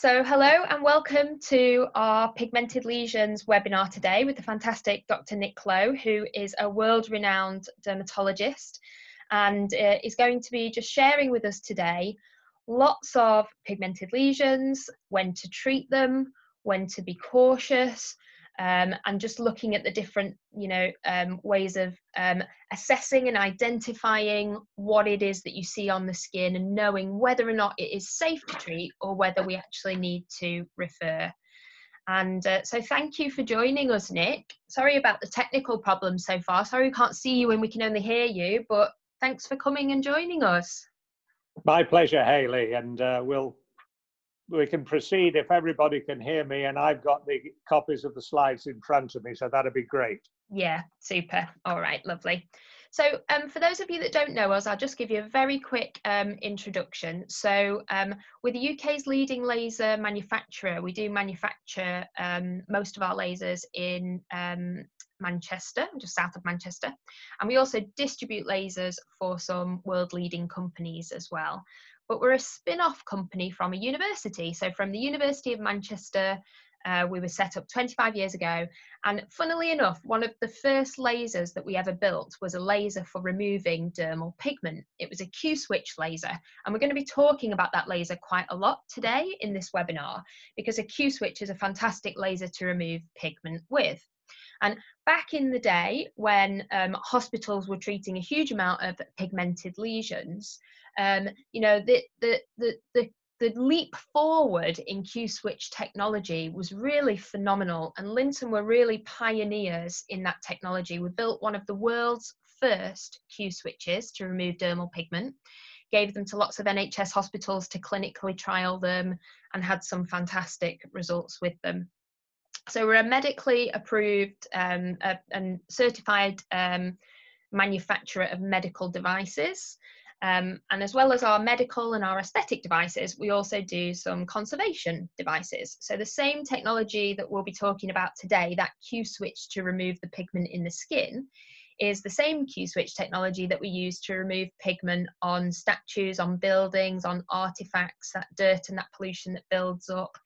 So hello and welcome to our pigmented lesions webinar today with the fantastic Dr. Nick Lowe, who is a world-renowned dermatologist and uh, is going to be just sharing with us today lots of pigmented lesions, when to treat them, when to be cautious, um, and just looking at the different, you know, um, ways of um, assessing and identifying what it is that you see on the skin and knowing whether or not it is safe to treat or whether we actually need to refer. And uh, so thank you for joining us, Nick. Sorry about the technical problems so far. Sorry we can't see you and we can only hear you, but thanks for coming and joining us. My pleasure, Haley, and uh, we'll we can proceed if everybody can hear me and I've got the copies of the slides in front of me, so that'd be great. Yeah, super. All right, lovely. So um, for those of you that don't know us, I'll just give you a very quick um, introduction. So um, we're the UK's leading laser manufacturer. We do manufacture um, most of our lasers in um, Manchester, just south of Manchester. And we also distribute lasers for some world leading companies as well but we're a spin-off company from a university. So from the University of Manchester, uh, we were set up 25 years ago. And funnily enough, one of the first lasers that we ever built was a laser for removing dermal pigment. It was a Q-switch laser. And we're going to be talking about that laser quite a lot today in this webinar, because a Q-switch is a fantastic laser to remove pigment with. And back in the day, when um, hospitals were treating a huge amount of pigmented lesions, um, you know, the, the, the, the, the leap forward in Q-switch technology was really phenomenal. And Lynton were really pioneers in that technology. We built one of the world's first Q-switches to remove dermal pigment gave them to lots of NHS hospitals to clinically trial them and had some fantastic results with them. So we're a medically approved um, uh, and certified um, manufacturer of medical devices. Um, and as well as our medical and our aesthetic devices, we also do some conservation devices. So the same technology that we'll be talking about today, that Q-switch to remove the pigment in the skin, is the same Q-switch technology that we use to remove pigment on statues, on buildings, on artifacts, that dirt and that pollution that builds up.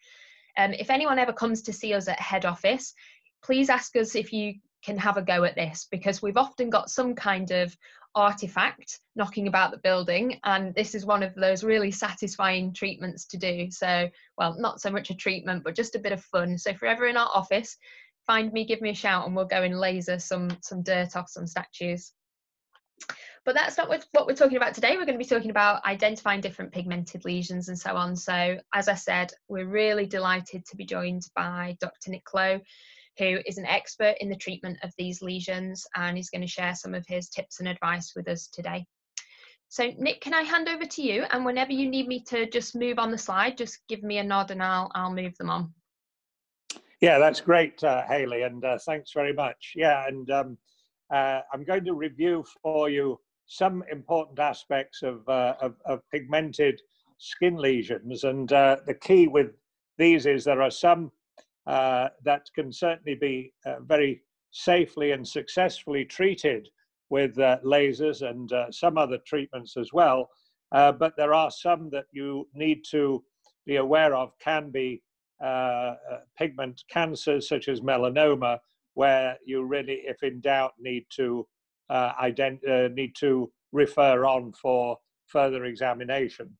Um, if anyone ever comes to see us at head office, please ask us if you can have a go at this because we've often got some kind of artifact knocking about the building and this is one of those really satisfying treatments to do. So well not so much a treatment but just a bit of fun. So if you're ever in our office find me give me a shout and we'll go and laser some some dirt off some statues but that's not what, what we're talking about today we're going to be talking about identifying different pigmented lesions and so on so as i said we're really delighted to be joined by dr nick lowe who is an expert in the treatment of these lesions and is going to share some of his tips and advice with us today. So Nick, can I hand over to you? And whenever you need me to just move on the slide, just give me a nod and I'll, I'll move them on. Yeah, that's great, uh, Haley, and uh, thanks very much. Yeah, and um, uh, I'm going to review for you some important aspects of, uh, of, of, pigmented skin lesions. And uh, the key with these is there are some uh, that can certainly be uh, very safely and successfully treated with uh, lasers and uh, some other treatments as well. But there are some that you need to be aware of can be pigment cancers such as melanoma, where you really, if in doubt, need to need to refer on for further examination.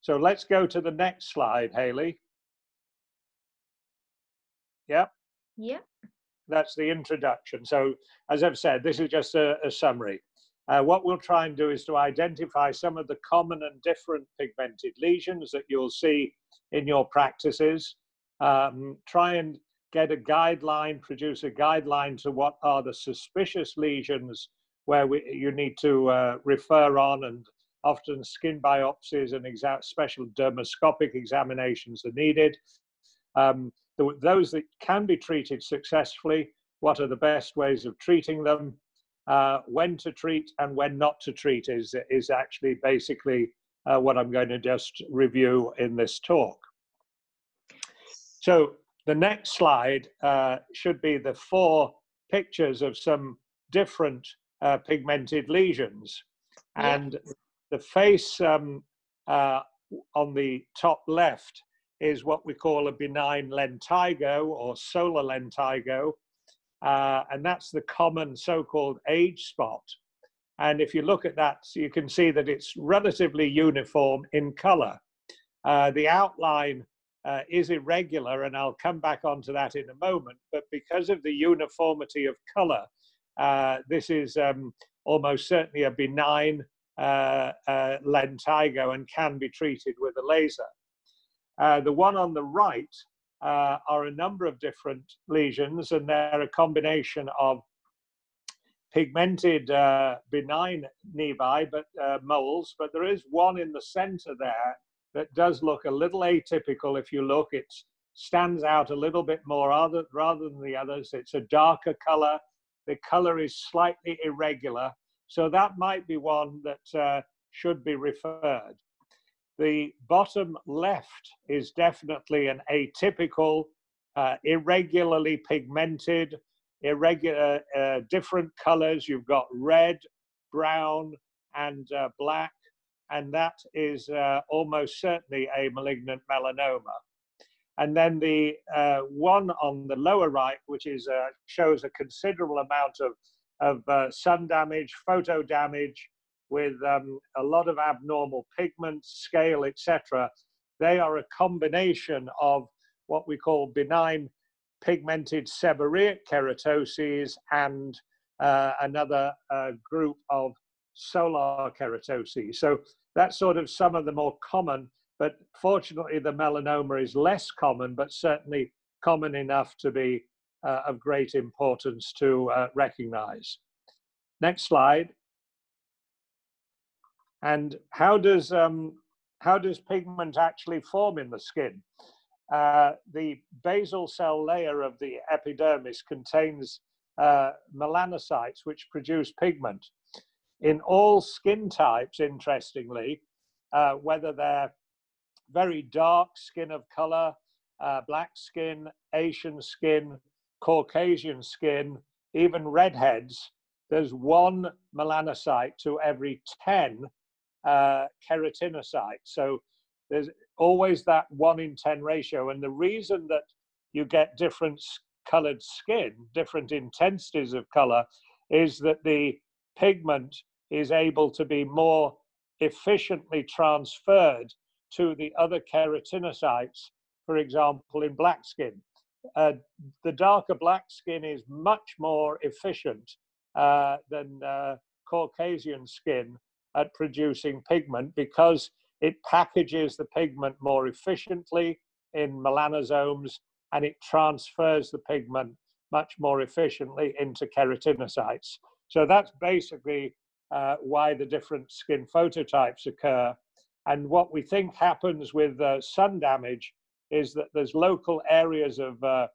So let's go to the next slide, Haley. Yeah? Yeah. That's the introduction. So, as I've said, this is just a, a summary. Uh, what we'll try and do is to identify some of the common and different pigmented lesions that you'll see in your practices. Um, try and get a guideline, produce a guideline to what are the suspicious lesions where we, you need to uh, refer on and often skin biopsies and exa- special dermoscopic examinations are needed. Um, the, those that can be treated successfully, what are the best ways of treating them, uh, when to treat and when not to treat is, is actually basically uh, what I'm going to just review in this talk. So the next slide uh, should be the four pictures of some different uh, pigmented lesions. And the face um, uh, on the top left is what we call a benign lentigo or solar lentigo. Uh, and that's the common so-called age spot. And if you look at that, you can see that it's relatively uniform in color. Uh, the outline uh, is irregular, and I'll come back onto that in a moment. But because of the uniformity of color, uh, this is um, almost certainly a benign uh, uh, lentigo and can be treated with a laser. Uh, the one on the right uh, are a number of different lesions, and they're a combination of pigmented uh, benign nevi, but moles. But there is one in the center there that does look a little atypical. If you look, it stands out a little bit more rather, rather than the others. It's a darker color. The color is slightly irregular. So that might be one that uh, should be referred. The bottom left is definitely an atypical, uh, irregularly pigmented, irregular, uh, different colors. You've got red, brown, and uh, black, and that is uh, almost certainly a malignant melanoma. And then the uh, one on the lower right, which is uh, shows a considerable amount of of uh, sun damage, photo damage, with um, a lot of abnormal pigments, scale, etc. They are a combination of what we call benign pigmented seborrheic keratoses and uh, another uh, group of solar keratoses. So that's sort of some of the more common, but fortunately the melanoma is less common, but certainly common enough to be uh, of great importance to uh, recognize. Next slide. And how does, um, how does pigment actually form in the skin? Uh, the basal cell layer of the epidermis contains uh, melanocytes which produce pigment. In all skin types, interestingly, uh, whether they're very dark skin of color, uh, black skin, Asian skin, Caucasian skin, even redheads, there's one melanocyte to every 10 uh, keratinocytes. So there's always that one in 10 ratio. And the reason that you get different colored skin, different intensities of color, is that the pigment is able to be more efficiently transferred to the other keratinocytes, for example, in black skin uh, the darker black skin is much more efficient uh, than uh, Caucasian skin at producing pigment because it packages the pigment more efficiently in melanosomes and it transfers the pigment much more efficiently into keratinocytes. So that's basically uh, why the different skin phototypes occur. And what we think happens with uh, sun damage is that there's local areas of, uh,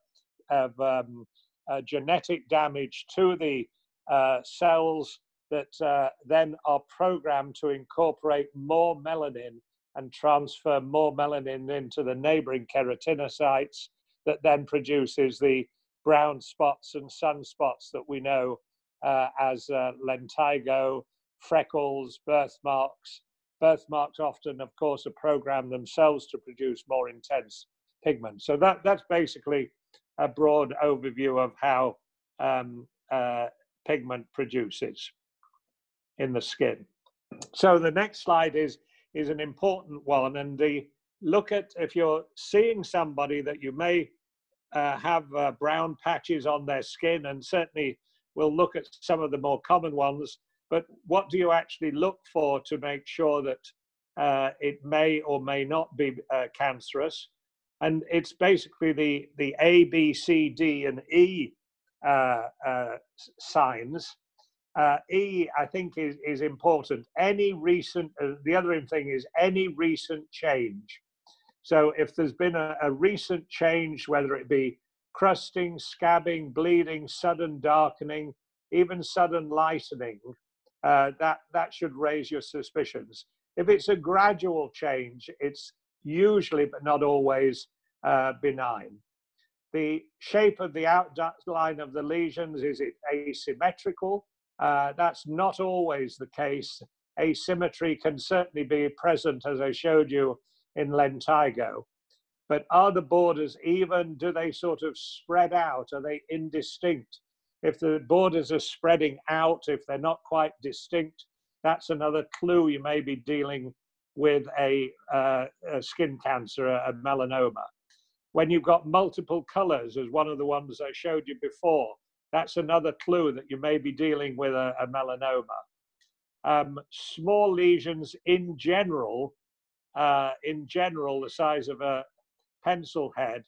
of um, uh, genetic damage to the uh, cells that uh, then are programmed to incorporate more melanin and transfer more melanin into the neighboring keratinocytes that then produces the brown spots and sunspots that we know uh, as lentigo, freckles, birthmarks, birthmarks often, of course, are programmed themselves to produce more intense pigment. So that, that's basically a broad overview of how um, uh, pigment produces in the skin. So the next slide is, is an important one. And the look at if you're seeing somebody that you may uh, have uh, brown patches on their skin, and certainly we'll look at some of the more common ones but what do you actually look for to make sure that uh, it may or may not be uh, cancerous? And it's basically the, the A, B, C, D, and E uh, uh signs. Uh, e, I think, is, is important. Any recent, uh, the other thing is any recent change. So if there's been a, a recent change, whether it be crusting, scabbing, bleeding, sudden darkening, even sudden lightening, uh, that, that should raise your suspicions. If it's a gradual change, it's usually, but not always, uh, benign. The shape of the outline of the lesions, is it asymmetrical? Uh, that's not always the case. Asymmetry can certainly be present, as I showed you in lentigo. but are the borders even? Do they sort of spread out? Are they indistinct? If the borders are spreading out, if they're not quite distinct, that's another clue you may be dealing with a, uh, a skin cancer, a, melanoma. When you've got multiple colors, as one of the ones I showed you before, that's another clue that you may be dealing with a, a melanoma. Um, small lesions in general, uh, in general, the size of a pencil head,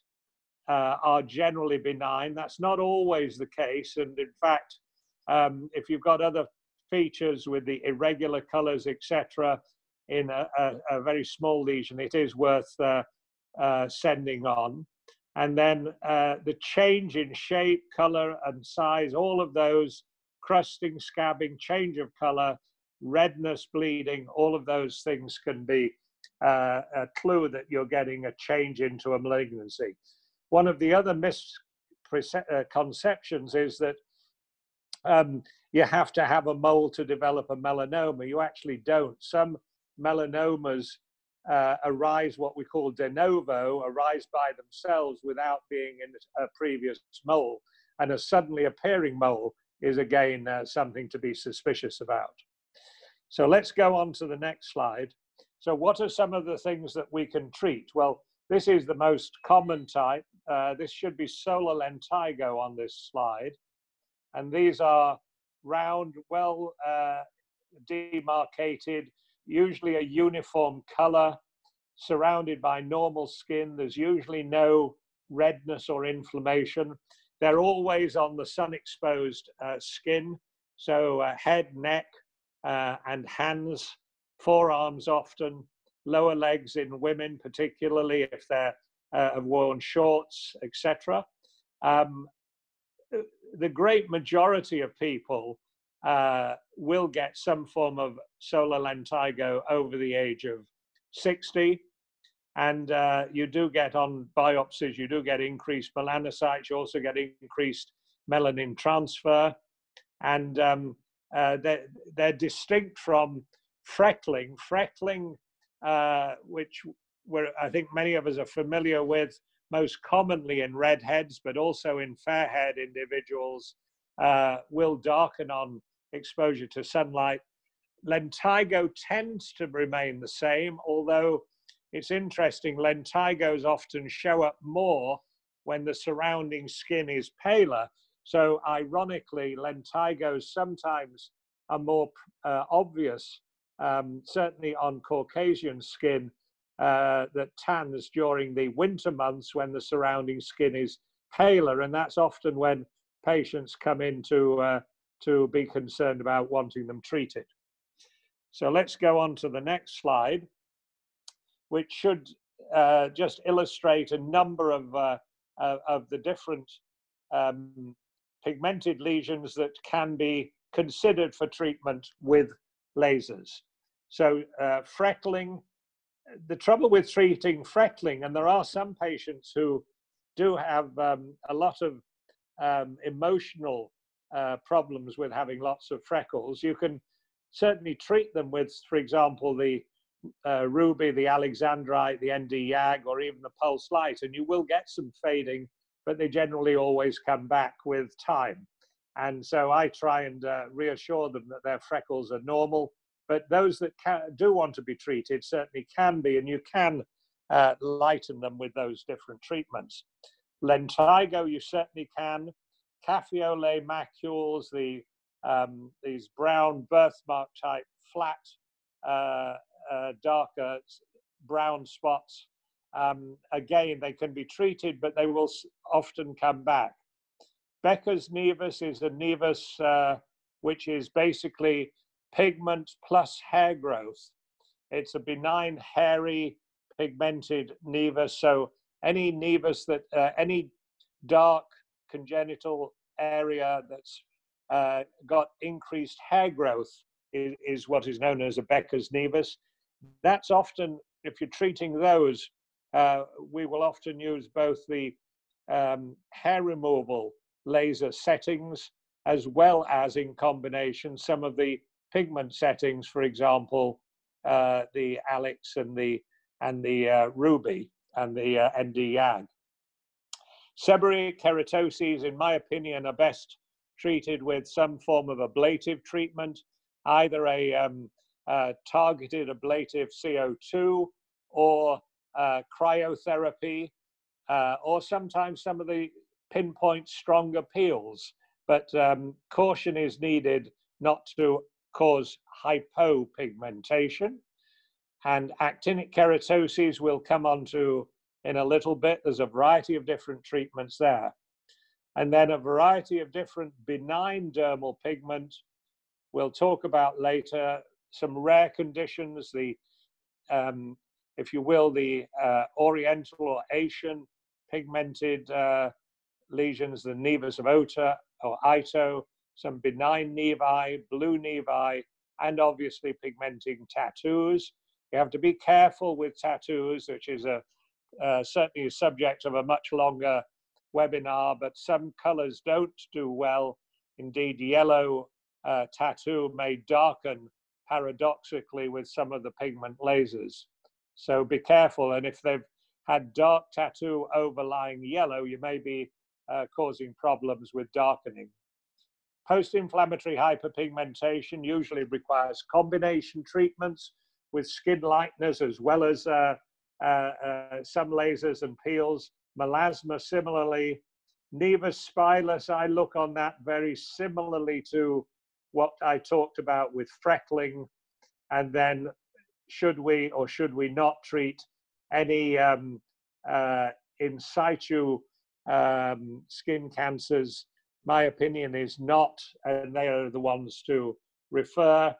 uh, are generally benign. That's not always the case. And in fact, um, if you've got other features with the irregular colors, etc., in a, a, a, very small lesion, it is worth uh, uh, sending on. And then uh, the change in shape, color, and size, all of those crusting, scabbing, change of color, redness, bleeding, all of those things can be uh, a clue that you're getting a change into a malignancy. One of the other misconceptions is that um, you have to have a mole to develop a melanoma. You actually don't. Some melanomas uh, arise what we call de novo, arise by themselves without being in a previous mole. And a suddenly appearing mole is again uh, something to be suspicious about. So let's go on to the next slide. So what are some of the things that we can treat? Well, this is the most common type. Uh, this should be solar lentigo on this slide. And these are round, well uh, demarcated, usually a uniform color, surrounded by normal skin. There's usually no redness or inflammation. They're always on the sun exposed uh, skin. So uh, head, neck, uh, and hands, forearms often, lower legs in women, particularly if they uh, have worn shorts, etc. Um, the great majority of people uh, will get some form of solar lentigo over the age of 60. And uh, you do get on biopsies, you do get increased melanocytes, you also get increased melanin transfer. And um, uh, they're, they're, distinct from freckling. Freckling, uh, which we're, I think many of us are familiar with, most commonly in redheads, but also in fair-haired individuals, uh, will darken on exposure to sunlight. Lentigo tends to remain the same, although it's interesting, lentigos often show up more when the surrounding skin is paler. So ironically, lentigos sometimes are more uh, obvious, um, certainly on Caucasian skin, uh, that tans during the winter months when the surrounding skin is paler. And that's often when patients come in to, uh, to be concerned about wanting them treated. So let's go on to the next slide, which should uh, just illustrate a number of, uh, of the different um, pigmented lesions that can be considered for treatment with lasers. So uh, freckling, the trouble with treating freckling, and there are some patients who do have um, a lot of um, emotional uh, problems with having lots of freckles, you can certainly treat them with, for example, the uh, ruby, the alexandrite, the ND YAG, or even the pulse light, and you will get some fading, but they generally always come back with time. And so I try and uh, reassure them that their freckles are normal but those that can, do want to be treated certainly can be, and you can uh, lighten them with those different treatments. Lentigo, you certainly can. café au lait macules, the um, these brown birthmark type flat, uh, uh, darker brown spots. Um, again, they can be treated, but they will often come back. Becker's nevus is a nevus uh, which is basically pigment plus hair growth. It's a benign, hairy, pigmented nevus. So any nevus that, uh, any dark congenital area that's uh, got increased hair growth is, is, what is known as a Becker's nevus. That's often, if you're treating those, uh, we will often use both the um, hair removal laser settings as well as in combination some of the pigment settings, for example, uh, the Alex and the and the uh, Ruby, and the uh, ND-YAG. Seborrheic keratoses, in my opinion, are best treated with some form of ablative treatment, either a um, uh, targeted ablative CO2 or uh, cryotherapy, uh, or sometimes some of the pinpoint stronger peels. But um, caution is needed not to cause hypopigmentation. And actinic keratoses we'll come on to in a little bit. There's a variety of different treatments there. And then a variety of different benign dermal pigment we'll talk about later. Some rare conditions, the, um, if you will, the uh, oriental or Asian pigmented uh, lesions, the nevus of Ota or Ito, some benign nevi, blue nevi, and obviously pigmenting tattoos. You have to be careful with tattoos, which is a uh, certainly a subject of a much longer webinar, but some colors don't do well. Indeed, yellow uh, tattoo may darken paradoxically with some of the pigment lasers. So be careful. And if they've had dark tattoo overlying yellow, you may be uh, causing problems with darkening. Post-inflammatory hyperpigmentation usually requires combination treatments with skin lighteners as well as uh, uh, uh, some lasers and peels. Melasma similarly. Nevus spilus, I look on that very similarly to what I talked about with freckling. And then should we or should we not treat any um, uh, in situ um, skin cancers my opinion is not, and they are the ones to refer.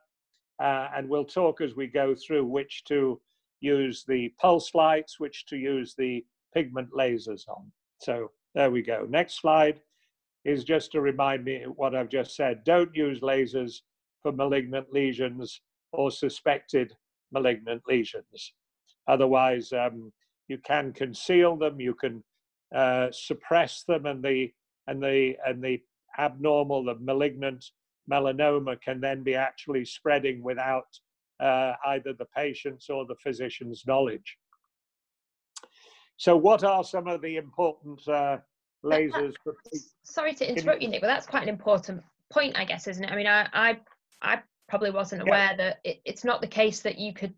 Uh, and we'll talk as we go through which to use the pulse lights, which to use the pigment lasers on. So there we go. Next slide is just to remind me what I've just said. Don't use lasers for malignant lesions or suspected malignant lesions. Otherwise, um, you can conceal them, you can uh, suppress them, and the and the and the abnormal, the malignant melanoma can then be actually spreading without uh, either the patient's or the physician's knowledge. So, what are some of the important uh, lasers? For... Sorry to interrupt you, Nick, but that's quite an important point, I guess, isn't it? I mean, I I, I probably wasn't aware yeah. that it, it's not the case that you could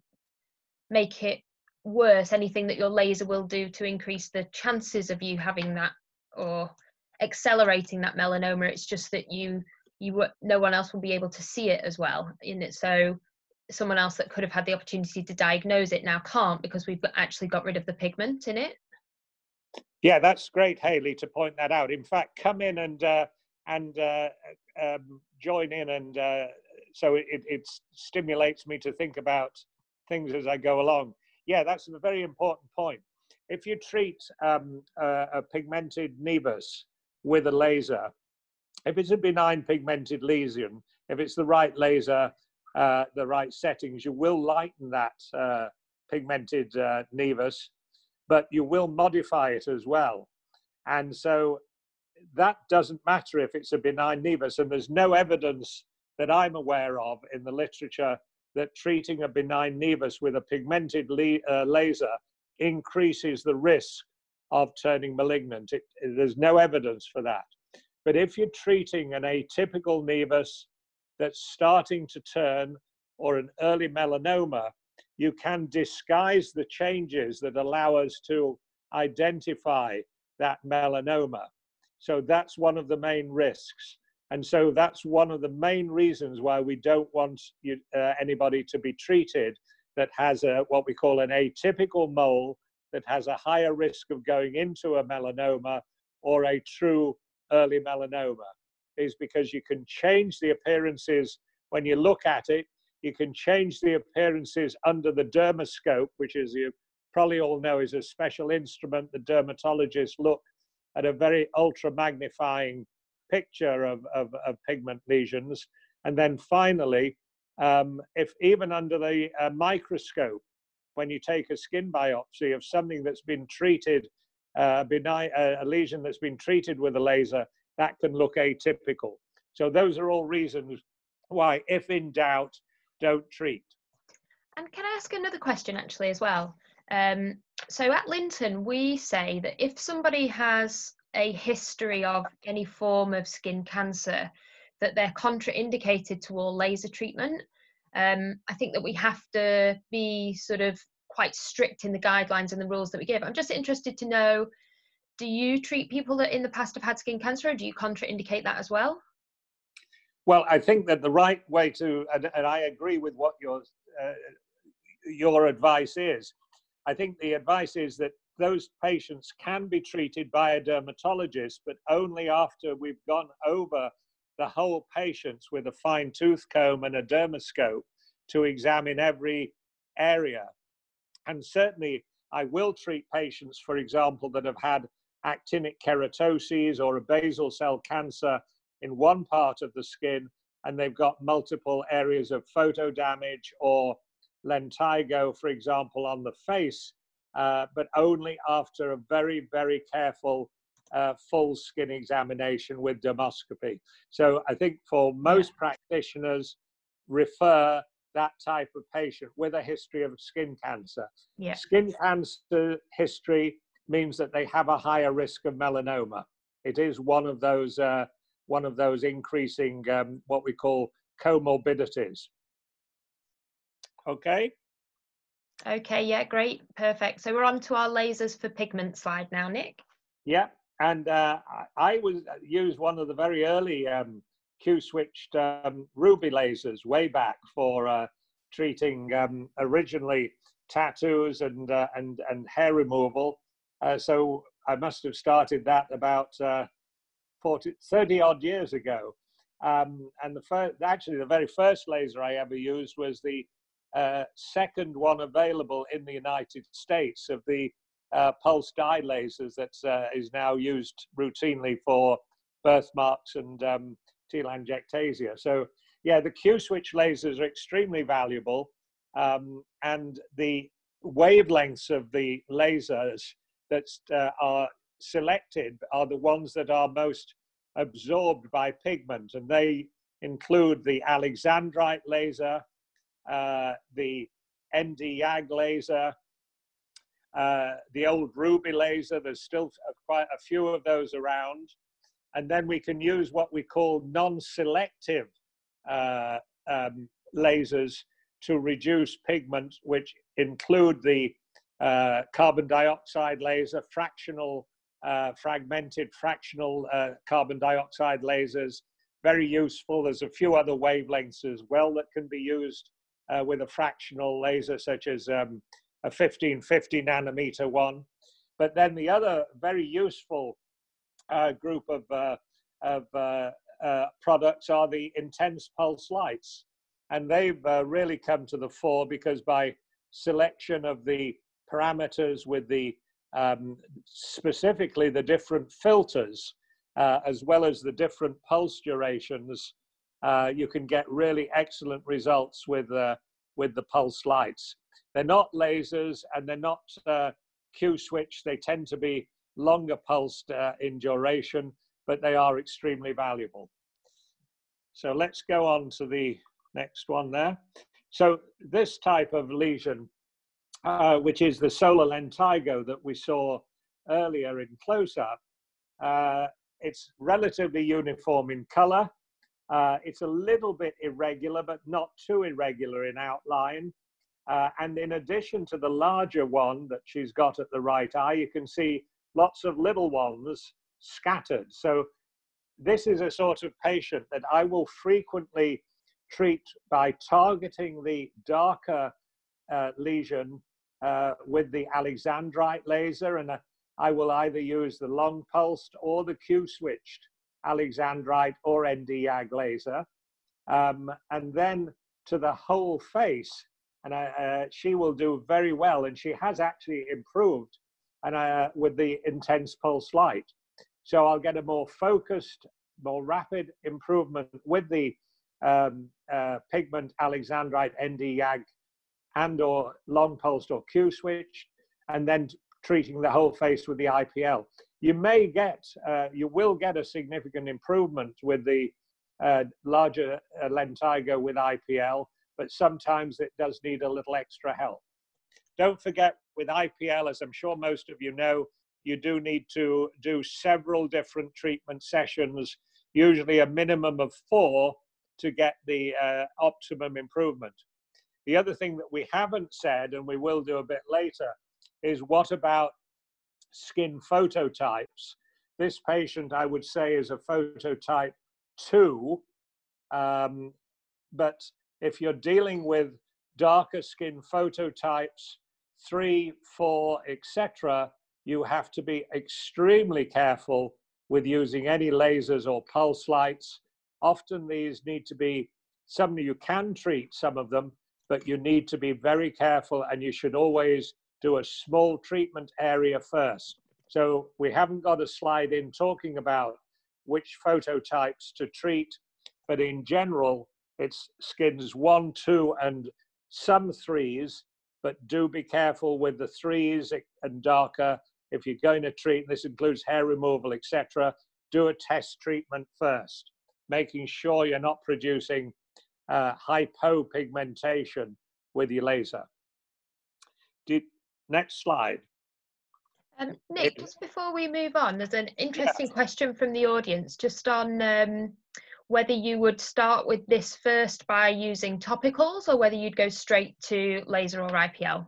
make it worse. Anything that your laser will do to increase the chances of you having that or accelerating that melanoma it's just that you you no one else will be able to see it as well in it. So someone else that could have had the opportunity to diagnose it now can't because we've actually got rid of the pigment in it. Yeah that's great haley to point that out. In fact come in and uh, and uh, um, join in and uh, so it, it stimulates me to think about things as i go along. Yeah that's a very important point. If you treat um, a, a pigmented nevus with a laser. If it's a benign pigmented lesion, if it's the right laser, uh, the right settings, you will lighten that uh, pigmented uh, nevus, but you will modify it as well. And so that doesn't matter if it's a benign nevus, and there's no evidence that I'm aware of in the literature that treating a benign nevus with a pigmented uh, laser increases the risk of turning malignant. It, there's no evidence for that. But if you're treating an atypical nevus that's starting to turn or an early melanoma, you can disguise the changes that allow us to identify that melanoma. So that's one of the main risks. And so that's one of the main reasons why we don't want you, uh, anybody to be treated that has a, what we call an atypical mole that has a higher risk of going into a melanoma or a true early melanoma is because you can change the appearances when you look at it. You can change the appearances under the dermoscope, which is you probably all know is a special instrument. The dermatologists look at a very ultra magnifying picture of, of, of pigment lesions. And then finally, um, if even under the uh, microscope, when you take a skin biopsy of something that's been treated, uh, benign, uh, a lesion that's been treated with a laser, that can look atypical. So those are all reasons why, if in doubt, don't treat. And can I ask another question actually as well? Um, so at Lynton, we say that if somebody has a history of any form of skin cancer, that they're contraindicated to all laser treatment. Um, I think that we have to be sort of quite strict in the guidelines and the rules that we give. I'm just interested to know do you treat people that in the past have had skin cancer or do you contraindicate that as well? Well, I think that the right way to, and, and I agree with what your uh, your advice is. I think the advice is that those patients can be treated by a dermatologist, but only after we've gone over the whole patients with a fine tooth comb and a dermoscope to examine every area. And certainly, I will treat patients, for example, that have had actinic keratoses or a basal cell cancer in one part of the skin and they've got multiple areas of photo damage or lentigo, for example, on the face, uh, but only after a very, very careful uh, full skin examination with dermoscopy. So I think for most practitioners, refer that type of patient with a history of skin cancer. Yeah. Skin cancer history means that they have a higher risk of melanoma. It is one of those uh, one of those increasing um, what we call comorbidities. Okay. Okay, yeah, great, perfect. So we're on to our lasers for pigment slide now, Nick. Yeah, and uh, I was uh, used one of the very early um, Q-switched um, ruby lasers way back for uh, treating um, originally tattoos and uh, and and hair removal. Uh, so I must have started that about uh, 40, 30 odd years ago. Um, and the first, actually, the very first laser I ever used was the uh, second one available in the United States of the uh, pulse dye lasers that uh, is now used routinely for birthmarks and um, telangiectasia. So, yeah, the Q switch lasers are extremely valuable, um, and the wavelengths of the lasers that uh, are selected are the ones that are most absorbed by pigment, and they include the Alexandrite laser, uh, the ND YAG laser, uh, the old ruby laser. There's still quite a few of those around. And then we can use what we call non-selective uh, um, lasers to reduce pigment, which include the uh, carbon dioxide laser, fractional, uh, fragmented fractional uh, carbon dioxide lasers, very useful. There's a few other wavelengths as well that can be used uh, with a fractional laser, such as um, a 1550 nanometer one. But then the other very useful uh, group of, uh, of products are the intense pulse lights. And they've really come to the fore because by selection of the parameters with the um, specifically the different filters uh, as well as the different pulse durations, uh, you can get really excellent results with, uh, with the pulse lights. They're not lasers and they're not uh, Q switch. They tend to be longer pulsed uh, in duration, but they are extremely valuable. So let's go on to the next one there. So this type of lesion uh, which is the solar lentigo that we saw earlier in close-up. Uh, it's relatively uniform in color. Uh, it's a little bit irregular, but not too irregular in outline. Uh, and in addition to the larger one that she's got at the right eye, you can see lots of little ones scattered. So this is a sort of patient that I will frequently treat by targeting the darker uh, lesion uh, with the Alexandrite laser, and uh, I will either use the long pulsed or the Q switched Alexandrite or Nd:YAG laser. Um, and then to the whole face, and uh, she will do very well, and she has actually improved and uh, with the intense pulse light. So I'll get a more focused, more rapid improvement with the um, uh, pigment Alexandrite ND YAG and or long pulsed or Q switch, and then treating the whole face with the IPL. You may get, uh, you will get a significant improvement with the uh, larger uh, lentigo with IPL, but sometimes it does need a little extra help. Don't forget with IPL, as I'm sure most of you know, you do need to do several different treatment sessions, usually a minimum of four to get the uh, optimum improvement. The other thing that we haven't said, and we will do a bit later, is what about skin phototypes? This patient, I would say, is a phototype two, um, but if you're dealing with darker skin phototypes, three, four, etc., you have to be extremely careful with using any lasers or pulse lights. Often these need to be some you can treat some of them, but you need to be very careful and you should always do a small treatment area first. So we haven't got a slide in talking about which phototypes to treat, but in general, it's skins one, two, and some threes, but do be careful with the threes and darker. If you're going to treat, this includes hair removal, etc., do a test treatment first, making sure you're not producing uh, hypopigmentation with your laser. Did, next slide. Um, Nick, just before we move on, there's an interesting yeah. question from the audience just on um, whether you would start with this first by using topicals or whether you'd go straight to laser or IPL.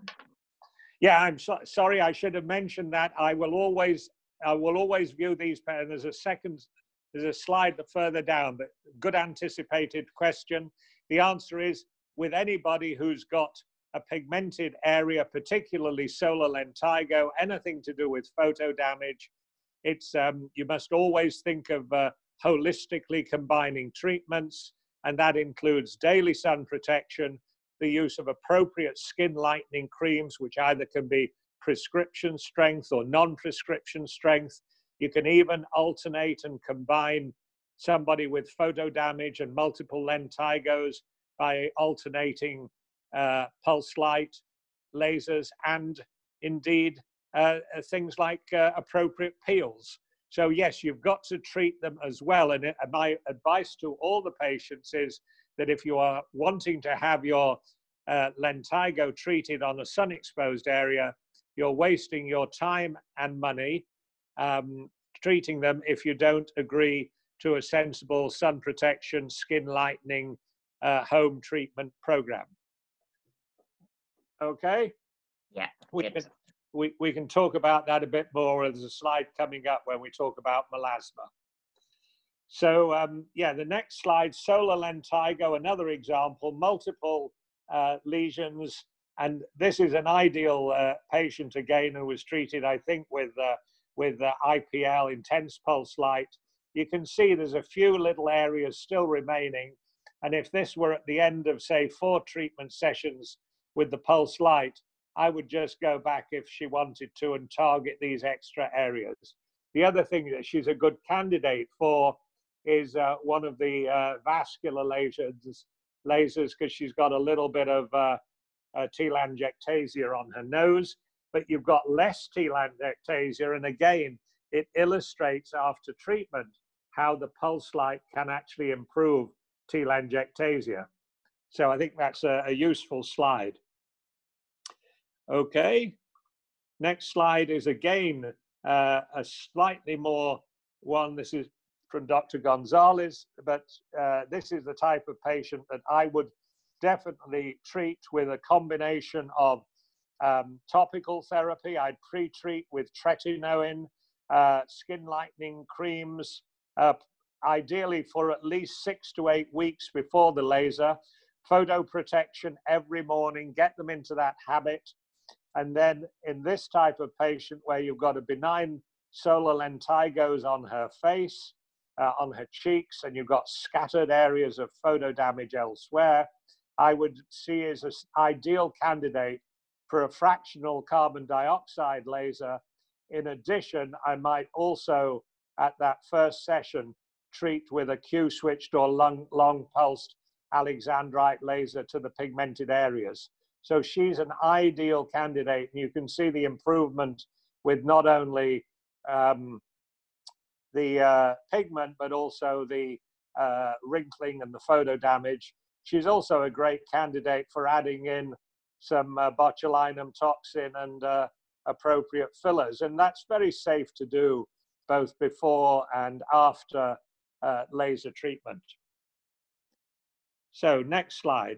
Yeah, I'm so, sorry. I should have mentioned that. I will always, I will always view these. And there's a second, there's a slide further down. But good anticipated question. The answer is with anybody who's got a pigmented area, particularly solar lentigo, anything to do with photo damage. It's um, you must always think of uh, holistically combining treatments, and that includes daily sun protection, the use of appropriate skin lightening creams, which either can be prescription strength or non prescription strength. You can even alternate and combine somebody with photo damage and multiple lentigos by alternating uh, pulse light, lasers, and indeed uh, things like uh, appropriate peels. So yes, you've got to treat them as well. And my advice to all the patients is that if you are wanting to have your uh, lentigo treated on a sun exposed area, you're wasting your time and money um, treating them if you don't agree to a sensible sun protection, skin lightening, uh, home treatment program. Okay? Yeah. We can, we, we can talk about that a bit more. There's a slide coming up when we talk about melasma. So um, yeah, the next slide, solar lentigo, another example, multiple uh, lesions. And this is an ideal uh, patient again who was treated, I think, with, uh, with uh, IPL, intense pulse light. You can see there's a few little areas still remaining. And if this were at the end of, say, four treatment sessions with the pulse light, I would just go back if she wanted to and target these extra areas. The other thing that she's a good candidate for is uh, one of the uh, vascular lasers, lasers because she's got a little bit of uh, telangiectasia on her nose, but you've got less telangiectasia. And again, it illustrates after treatment how the pulse light can actually improve telangiectasia. So I think that's a, a useful slide. Okay. Next slide is again uh, a slightly more one. This is from Dr. Gonzalez, but uh, this is the type of patient that I would definitely treat with a combination of um, topical therapy. I'd pre-treat with tretinoin, uh, skin lightening creams, uh, ideally for at least six to eight weeks before the laser. Photo protection every morning, get them into that habit. And then in this type of patient where you've got a benign solar lentigos on her face, uh, on her cheeks, and you've got scattered areas of photo damage elsewhere, I would see as an ideal candidate for a fractional carbon dioxide laser. In addition, I might also, at that first session, treat with a Q switched or long, long pulsed alexandrite laser to the pigmented areas. So she's an ideal candidate. And you can see the improvement with not only um, the uh, pigment, but also the uh, wrinkling and the photo damage. She's also a great candidate for adding in some uh, botulinum toxin and uh, appropriate fillers. And that's very safe to do both before and after uh, laser treatment. So next slide.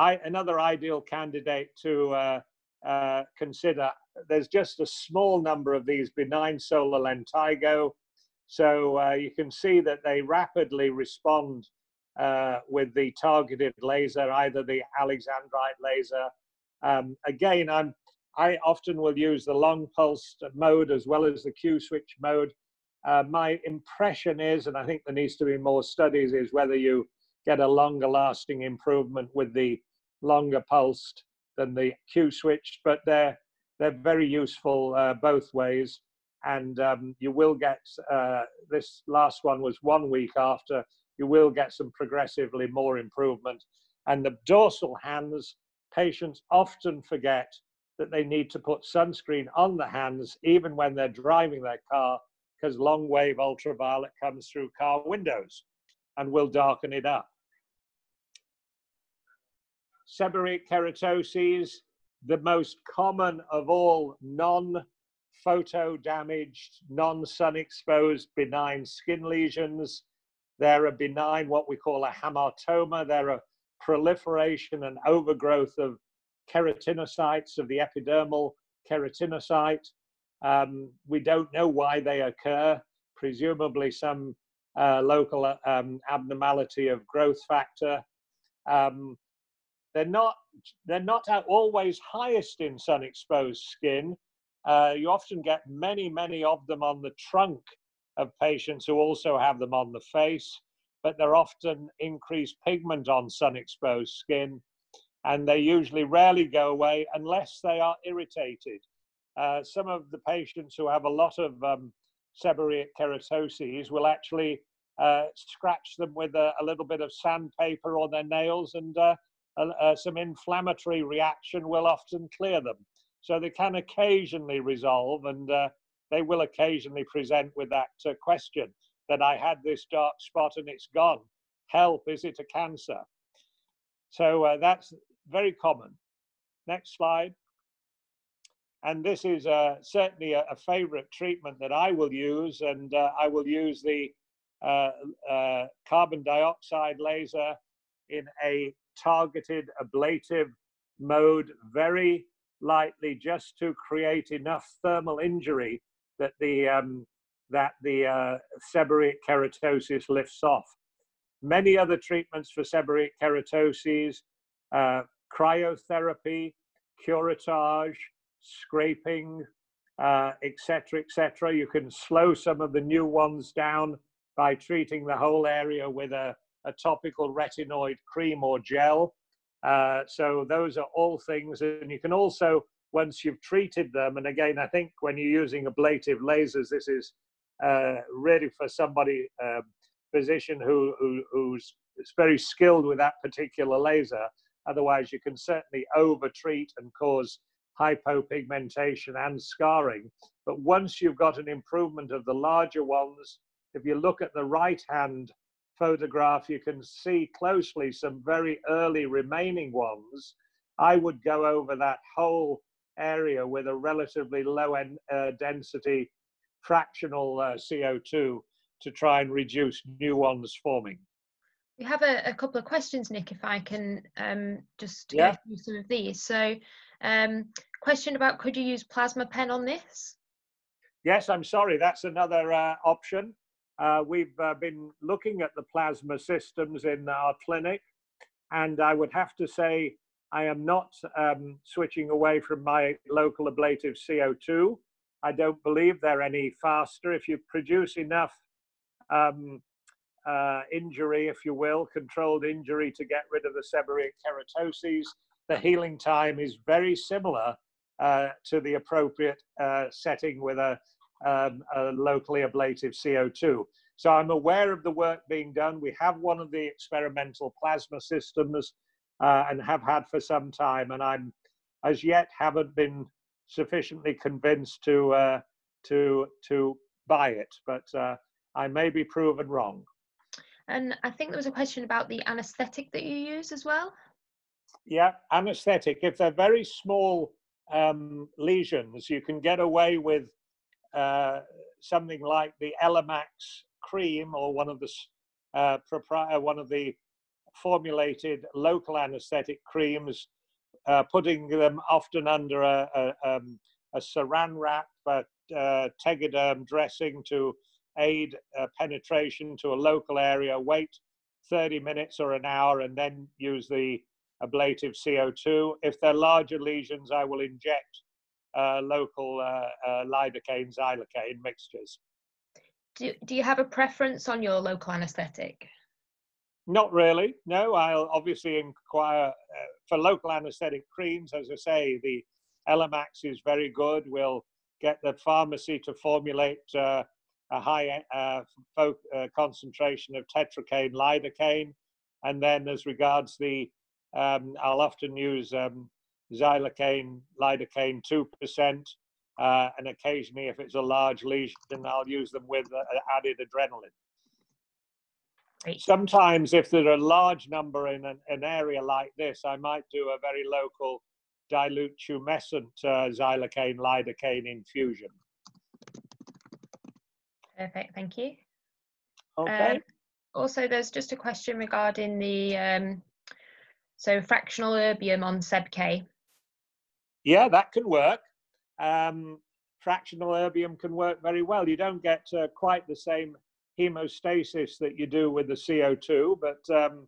I, another ideal candidate to uh, uh, consider, there's just a small number of these benign solar lentigo. So uh, you can see that they rapidly respond uh, with the targeted laser, either the Alexandrite laser. Um, again, I'm, I often will use the long pulse mode as well as the Q switch mode. Uh, my impression is, and I think there needs to be more studies, is whether you get a longer lasting improvement with the longer pulsed than the Q switch, but they're they're very useful uh, both ways. And um, you will get uh, this last one was one week after. You will get some progressively more improvement. And the dorsal hands, patients often forget that they need to put sunscreen on the hands even when they're driving their car because long wave ultraviolet comes through car windows and will darken it up seborrheic keratoses, the most common of all non-photo damaged, non-sun exposed benign skin lesions. They're a benign, what we call a hamartoma. They're a proliferation and overgrowth of keratinocytes of the epidermal keratinocyte. Um, we don't know why they occur, presumably some uh, local um, abnormality of growth factor. Um, they're not they're not always highest in sun exposed skin. Uh, you often get many many of them on the trunk of patients who also have them on the face, but they're often increased pigment on sun exposed skin, and they usually rarely go away unless they are irritated. Uh, some of the patients who have a lot of um, seborrheic keratoses will actually uh, scratch them with a, a, little bit of sandpaper on their nails and uh, uh, some inflammatory reaction will often clear them. So they can occasionally resolve and uh, they will occasionally present with that uh, question that I had this dark spot and it's gone. Help, is it a cancer? So uh, that's very common. Next slide. And this is uh, certainly a, a, favorite treatment that I will use, and uh, I will use the carbon dioxide laser in a targeted ablative mode very lightly just to create enough thermal injury that the um, that the uh, seborrheic keratosis lifts off. Many other treatments for seborrheic keratoses, uh, cryotherapy, curettage, scraping, etc., uh, etc. Et you can slow some of the new ones down by treating the whole area with a a topical retinoid cream or gel. Uh, so those are all things, and you can also, once you've treated them, and again, I think when you're using ablative lasers, this is uh, really for somebody, um, physician who, who who's very skilled with that particular laser. Otherwise, you can certainly over-treat and cause hypopigmentation and scarring. But once you've got an improvement of the larger ones, if you look at the right hand photograph, you can see closely some very early remaining ones. I would go over that whole area with a relatively low en, uh, density fractional uh, CO2 to try and reduce new ones forming. We have a, a couple of questions, Nick, if I can um, just yeah. go through some of these. So, um, question about could you use plasma pen on this? Yes, I'm sorry, that's another uh, option. Uh, we've uh, been looking at the plasma systems in our clinic, and I would have to say I am not um, switching away from my local ablative CO2. I don't believe they're any faster. If you produce enough um, uh, injury, if you will, controlled injury to get rid of the seborrheic keratoses, the healing time is very similar uh, to the appropriate uh, setting with a um, locally ablative CO2. So I'm aware of the work being done. We have one of the experimental plasma systems uh, and have had for some time, and I'm as yet haven't been sufficiently convinced to uh, to to buy it, but uh, I may be proven wrong. And I think there was a question about the anaesthetic that you use as well. Yeah, anesthetic. If they're very small um, lesions, you can get away with uh, something like the ELA-Max cream or one of the uh, propri- uh, one of the formulated local anesthetic creams, uh, putting them often under a, a, um, a saran wrap, but uh, tegaderm dressing to aid uh, penetration to a local area, wait 30 minutes or an hour, and then use the ablative CO2. If they're larger lesions, I will inject local uh, uh, lidocaine, xylocaine mixtures. Do, do you have a preference on your local anesthetic? Not really. No, I'll obviously inquire uh, for local anesthetic creams. As I say, the ELA-Max is very good. We'll get the pharmacy to formulate uh, a high uh, uh, concentration of tetracaine, lidocaine. And then as regards the, um, I'll often use um, xylocaine, lidocaine 2%. Uh, and occasionally, if it's a large lesion, I'll use them with uh, added adrenaline. Great. Sometimes, if there's a large number in an, an, area like this, I might do a very local dilute tumescent uh, xylocaine lidocaine infusion. Perfect, thank you. Okay. Um, also, there's just a question regarding the um, so fractional erbium on SebK. Yeah, that can work. Um, fractional erbium can work very well. You don't get uh, quite the same hemostasis that you do with the CO2, but um,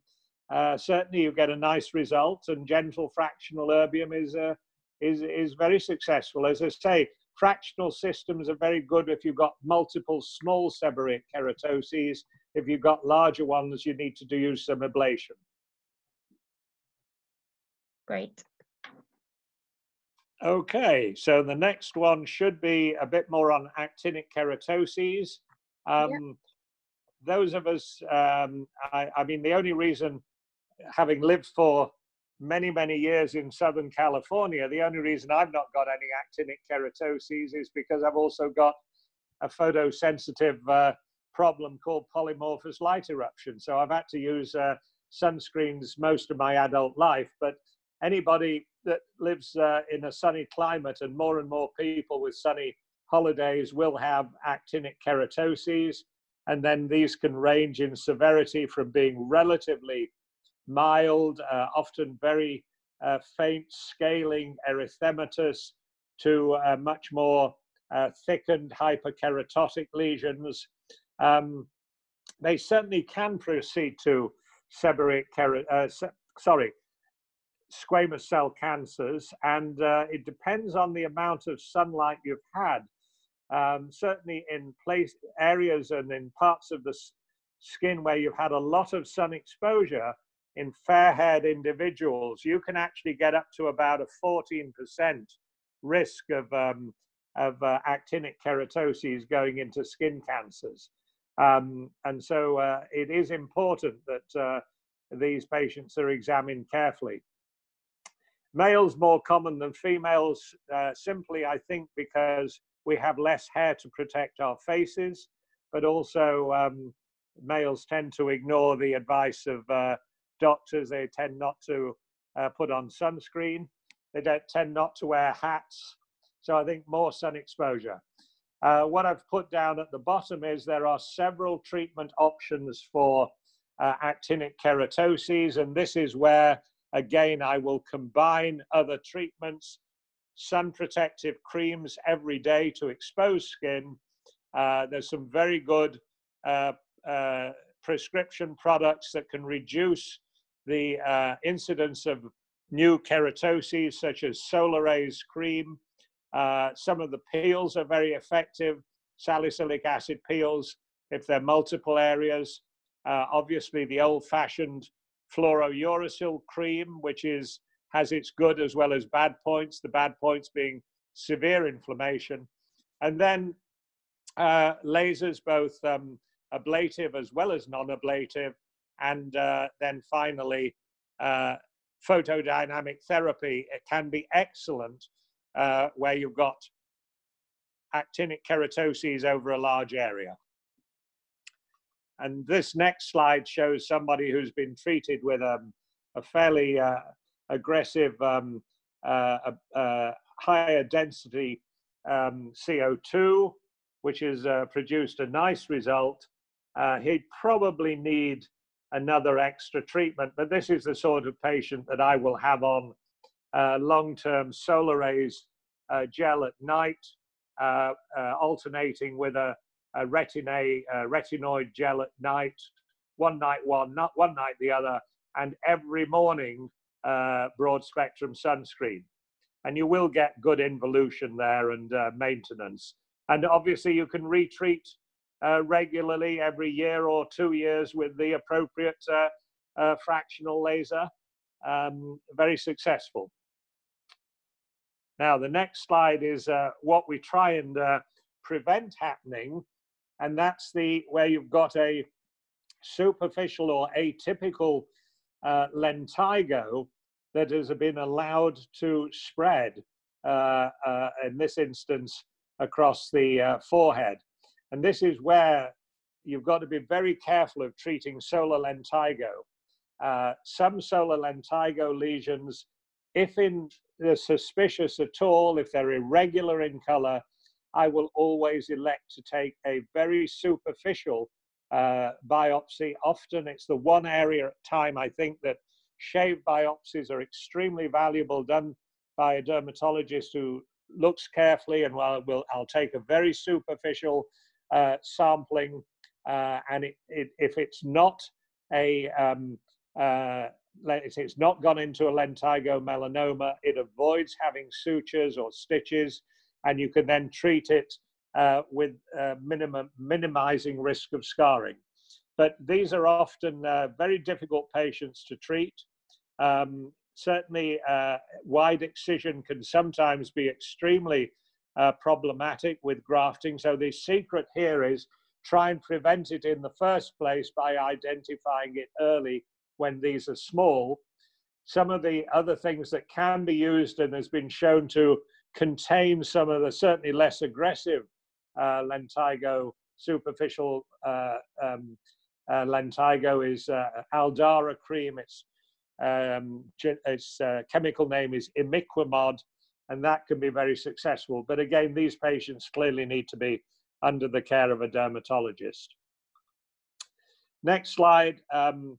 uh, certainly you get a nice result. And gentle fractional erbium is uh, is is very successful. As I say, fractional systems are very good if you've got multiple small seborrheic keratoses. If you've got larger ones, you need to do use some ablation. Great. Okay, so the next one should be a bit more on actinic keratoses. Um, yeah. Those of us, um, I, I, mean, the only reason, having lived for many, many years in Southern California, the only reason I've not got any actinic keratoses is because I've also got a photosensitive uh, problem called polymorphous light eruption. So I've had to use uh, sunscreens most of my adult life, but anybody that lives uh, in a sunny climate and more and more people with sunny holidays will have actinic keratoses. And then these can range in severity from being relatively mild, uh, often very uh, faint scaling erythematous to uh, much more uh, thickened hyperkeratotic lesions. Um, they certainly can proceed to seborrheic uh, sorry, squamous cell cancers, and uh, it depends on the amount of sunlight you've had. Um, certainly, in place areas and in parts of the skin where you've had a lot of sun exposure, in fair-haired individuals, you can actually get up to about a 14% risk of um, of uh, actinic keratoses going into skin cancers. Um, and so uh, it is important that uh, these patients are examined carefully. Males more common than females, uh, simply, I think, because we have less hair to protect our faces, but also um, males tend to ignore the advice of uh, doctors. They tend not to uh, put on sunscreen. They don't tend not to wear hats. So I think more sun exposure. Uh, what I've put down at the bottom is there are several treatment options for uh, actinic keratoses, and this is where Again, I will combine other treatments, sun protective creams every day to expose skin. Uh, there's some very good uh, uh, prescription products that can reduce the uh, incidence of new keratoses, such as Solaraze cream. Uh, some of the peels are very effective, salicylic acid peels, if they're multiple areas. Uh, obviously, the old fashioned fluorouracil cream, which is has its good as well as bad points. The bad points being severe inflammation, and then uh, lasers, both um, ablative as well as non-ablative, and uh, then finally uh, photodynamic therapy. It can be excellent uh, where you've got actinic keratoses over a large area. And this next slide shows somebody who's been treated with um, a fairly uh, aggressive, um, uh, uh, higher density um, CO2, which has uh, produced a nice result. Uh, he'd probably need another extra treatment, but this is the sort of patient that I will have on uh, long-term Solaraze uh, gel at night, alternating with a, a retinoid gel at night, one night one, not one night the other, and every morning broad spectrum sunscreen. And you will get good involution there and maintenance. And obviously you can retreat uh, regularly every year or two years with the appropriate uh, uh, fractional laser. Um, very successful. Now, the next slide is uh, what we try and uh, prevent happening, and that's the where you've got a superficial or atypical uh, lentigo that has been allowed to spread, in this instance, across the forehead. And this is where you've got to be very careful of treating solar lentigo. Uh, some solar lentigo lesions, if in they're suspicious at all, if they're irregular in color, I will always elect to take a very superficial uh, biopsy. Often it's the one area at time I think that shave biopsies are extremely valuable done by a dermatologist who looks carefully and well, will I'll take a very superficial uh, sampling, uh, and it, it, if it's not a um, uh, it's not gone into a lentigo melanoma, it avoids having sutures or stitches, and you can then treat it uh, with uh, minimum minimizing risk of scarring. But these are often uh, very difficult patients to treat. Um, certainly, wide excision can sometimes be extremely uh, problematic with grafting. So the secret here is try and prevent it in the first place by identifying it early when these are small. Some of the other things that can be used and has been shown to contain some of the certainly less aggressive uh, lentigo superficial uh, um, uh, lentigo is uh, Aldara cream. Its um, its uh, chemical name is imiquimod, and that can be very successful. But again, these patients clearly need to be under the care of a dermatologist. Next slide, um,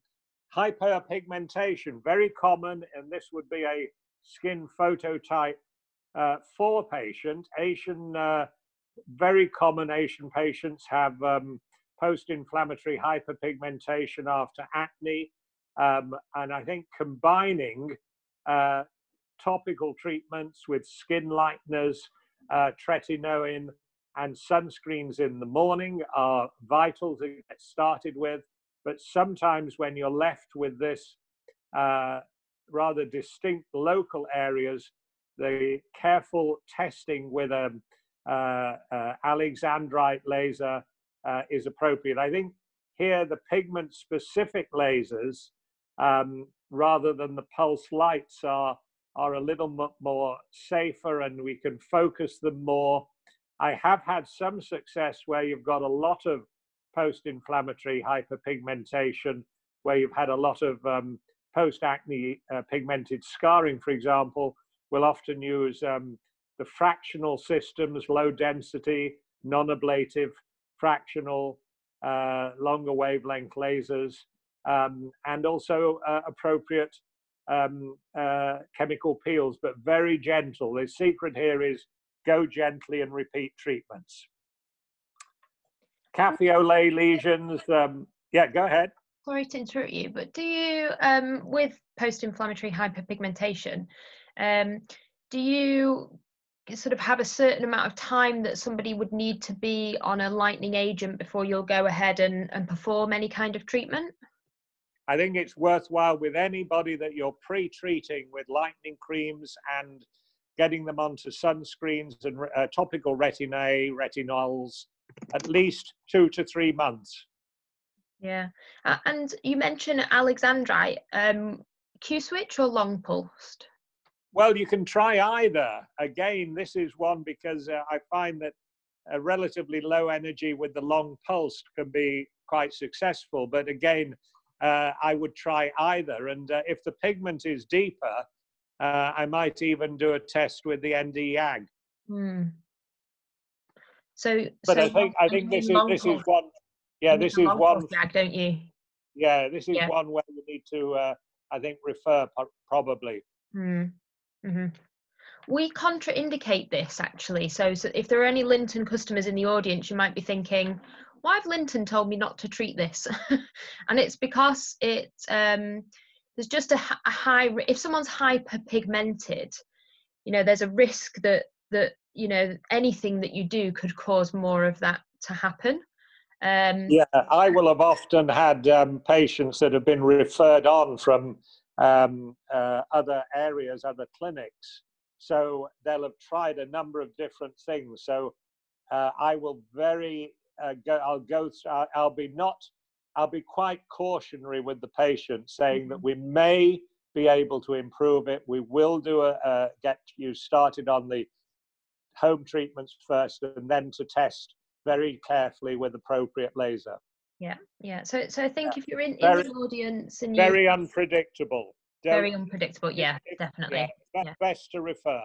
hyperpigmentation, very common, and this would be a skin phototype uh, 4 patient. Asian, uh, very common Asian patients have um, post-inflammatory hyperpigmentation after acne. Um, and I think combining uh, topical treatments with skin lighteners, uh, tretinoin, and sunscreens in the morning are vital to get started with. But sometimes when you're left with this uh, rather distinct local areas, the careful testing with a uh, uh, Alexandrite laser uh, is appropriate. I think here the pigment specific lasers um, rather than the pulse lights are are a little more safer and we can focus them more. I have had some success where you've got a lot of post-inflammatory hyperpigmentation, where you've had a lot of um, post-acne uh, pigmented scarring, for example. We'll often use um, the fractional systems, low density, non-ablative, fractional, uh, longer wavelength lasers, um, and also uh, appropriate um, uh, chemical peels, but very gentle. The secret here is go gently and repeat treatments. Lait lesions, um, yeah, go ahead. Sorry to interrupt you, but do you, um, with post-inflammatory hyperpigmentation, um, do you sort of have a certain amount of time that somebody would need to be on a lightning agent before you'll go ahead and, and perform any kind of treatment? I think it's worthwhile with anybody that you're pre-treating with lightning creams and getting them onto sunscreens and uh, topical retin-A, retinols, at least two to three months. Yeah, uh, and you mentioned Alexandrite, um, Q-switch or long pulsed? Well, you can try either. Again, this is one because uh, I find that a relatively low energy with the long pulse can be quite successful. But again, uh, I would try either. And uh, if the pigment is deeper, Uh, I might even do a test with the ND YAG. Hmm. So, But so I think I think this is this is one. Yeah, this is one. course don't you? Yeah, this is Yeah. one where you need to. Uh, I think refer probably. Hmm. Hmm We contraindicate this actually. So, so if there are any Lynton customers in the audience, you might be thinking, why have Lynton told me not to treat this? and it's because it um, there's just a high. If someone's hyperpigmented, you know, there's a risk that that you know anything that you do could cause more of that to happen. Um, Yeah, I will have often had um, patients that have been referred on from um, uh, other areas, other clinics. So they'll have tried a number of different things. So uh, I will very uh, go. I'll go. Through, I'll, be not. I'll be quite cautionary with the patient, saying that we may be able to improve it. We will do a, uh, get you started on the home treatments first, and then to test very carefully with appropriate laser. Yeah, yeah. So, so I think if you're in, in the audience and you Very unpredictable. Don't- very unpredictable, yeah, definitely. yeah, be- yeah. Best to refer.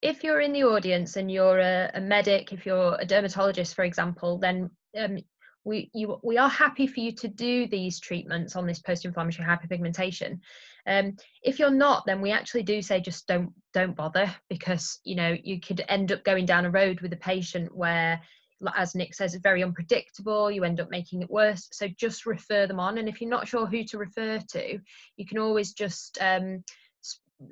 if you're in the audience and you're a, a medic, if you're a dermatologist, for example, then um, we you we are happy for you to do these treatments on this post-inflammatory hyperpigmentation. Um, if you're not, then we actually do say just don't don't bother because you know you could end up going down a road with a patient where as Nick says, it's very unpredictable. You end up making it worse. So just refer them on. And if you're not sure who to refer to, you can always just um,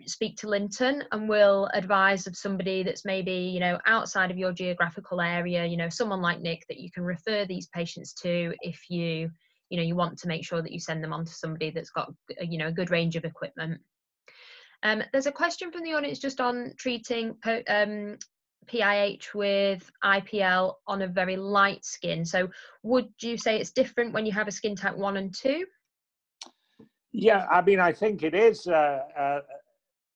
speak to Lynton and we'll advise of somebody that's maybe you know outside of your geographical area you know someone like nick that you can refer these patients to if you you know you want to make sure that you send them on to somebody that's got uh, you know a good range of equipment um, there's a question from the audience just on treating um, PIH with IPL on a very light skin. So, would you say it's different when you have a skin type one and two? Yeah, I mean, I think it is. Uh, uh,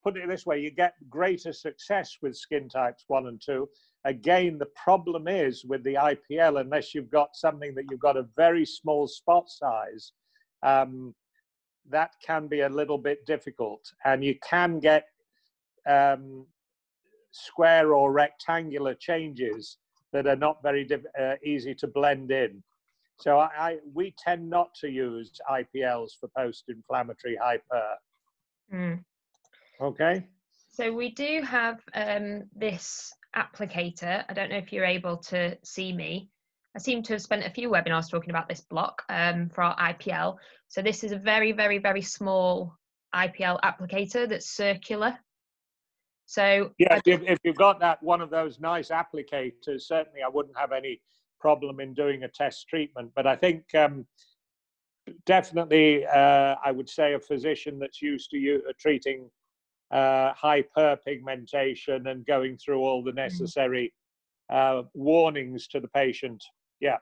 put it this way: you get greater success with skin types one and two. Again, the problem is with the IPL, unless you've got something that you've got a very small spot size, um, that can be a little bit difficult, and you can get um, square or rectangular changes that are not very uh, easy to blend in. So I, I we tend not to use IPLs for post-inflammatory hyper. Mm. Okay. So we do have um, this applicator. I don't know if you're able to see me. I seem to have spent a few webinars talking about this block um, for our IPL. So this is a very, very, very small IPL applicator that's circular. So Yeah, if, if you've got that one of those nice applicators, certainly I wouldn't have any problem in doing a test treatment. But I think um, definitely uh, I would say a physician that's used to you, uh, treating uh, hyperpigmentation and going through all the necessary uh, warnings to the patient. Yeah.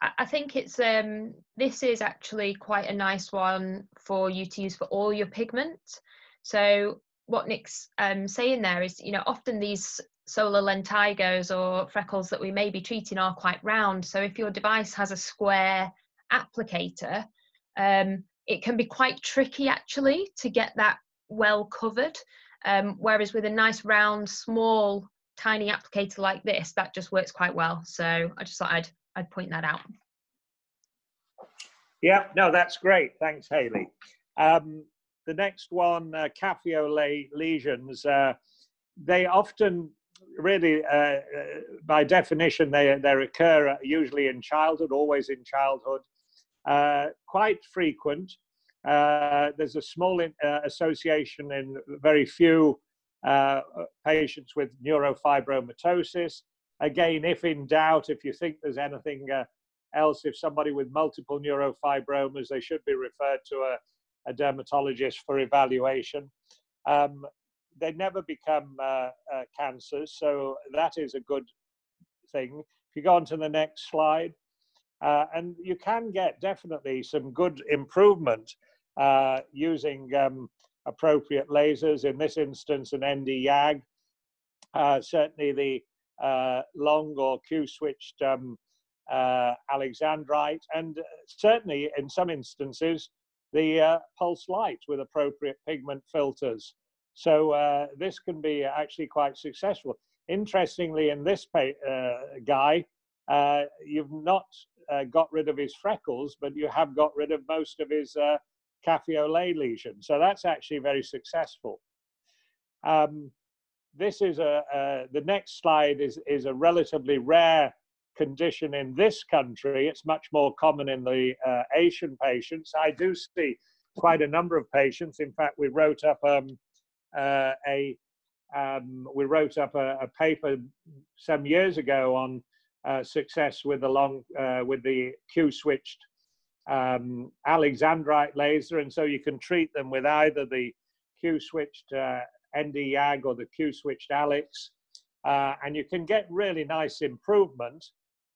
I I think it's um this is actually quite a nice one for you to use for all your pigment. So what Nick's um saying there is, you know, often these solar lentigos or freckles that we may be treating are quite round. So if your device has a square applicator, um, it can be quite tricky actually to get that well covered. Um, whereas with a nice round, small, tiny applicator like this, that just works quite well. So I just thought I'd I'd point that out. Yeah, no, that's great. Thanks, Haley. Um, the next one, uh, café au lait lesions, uh, they often really, uh, uh, by definition, they, they occur usually in childhood, always in childhood, uh, quite frequent. Uh, there's a small in, uh, association in very few uh, patients with neurofibromatosis. Again, if in doubt, if you think there's anything uh, else, if somebody with multiple neurofibromas, they should be referred to a, a dermatologist for evaluation. Um, they never become uh, uh, cancers, so that is a good thing. If you go on to the next slide, uh, and you can get definitely some good improvement uh, using um, appropriate lasers. In this instance, an ND YAG. Uh, certainly, the uh, long or Q switched um, Alexandrite, and certainly in some instances, the uh, pulse light with appropriate pigment filters. So uh, this can be actually quite successful. Interestingly, in this uh, guy, uh, you've not uh, got rid of his freckles, but you have got rid of most of his uh, lesion. So that's actually very successful. Um, this is a, uh, the next slide is, is a relatively rare condition in this country. It's much more common in the uh, Asian patients. I do see quite a number of patients. In fact, we wrote up um, uh, a um, we wrote up a, a, paper some years ago on uh, success with the long uh, with the Q switched um, Alexandrite laser, and so you can treat them with either the Q switched uh, Nd:YAG or the Q switched Alex, uh, and you can get really nice improvement.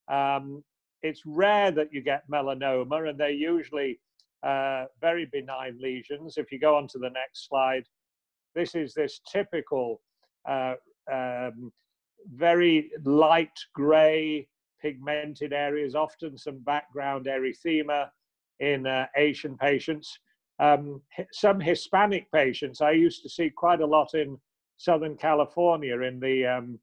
Um, it's rare that you get melanoma, and they're usually uh, very benign lesions. If you go on to the next slide, this is this typical, uh, um, very light gray pigmented areas, often some background erythema in uh, Asian patients. Um, some Hispanic patients, I used to see quite a lot in Southern California in the um,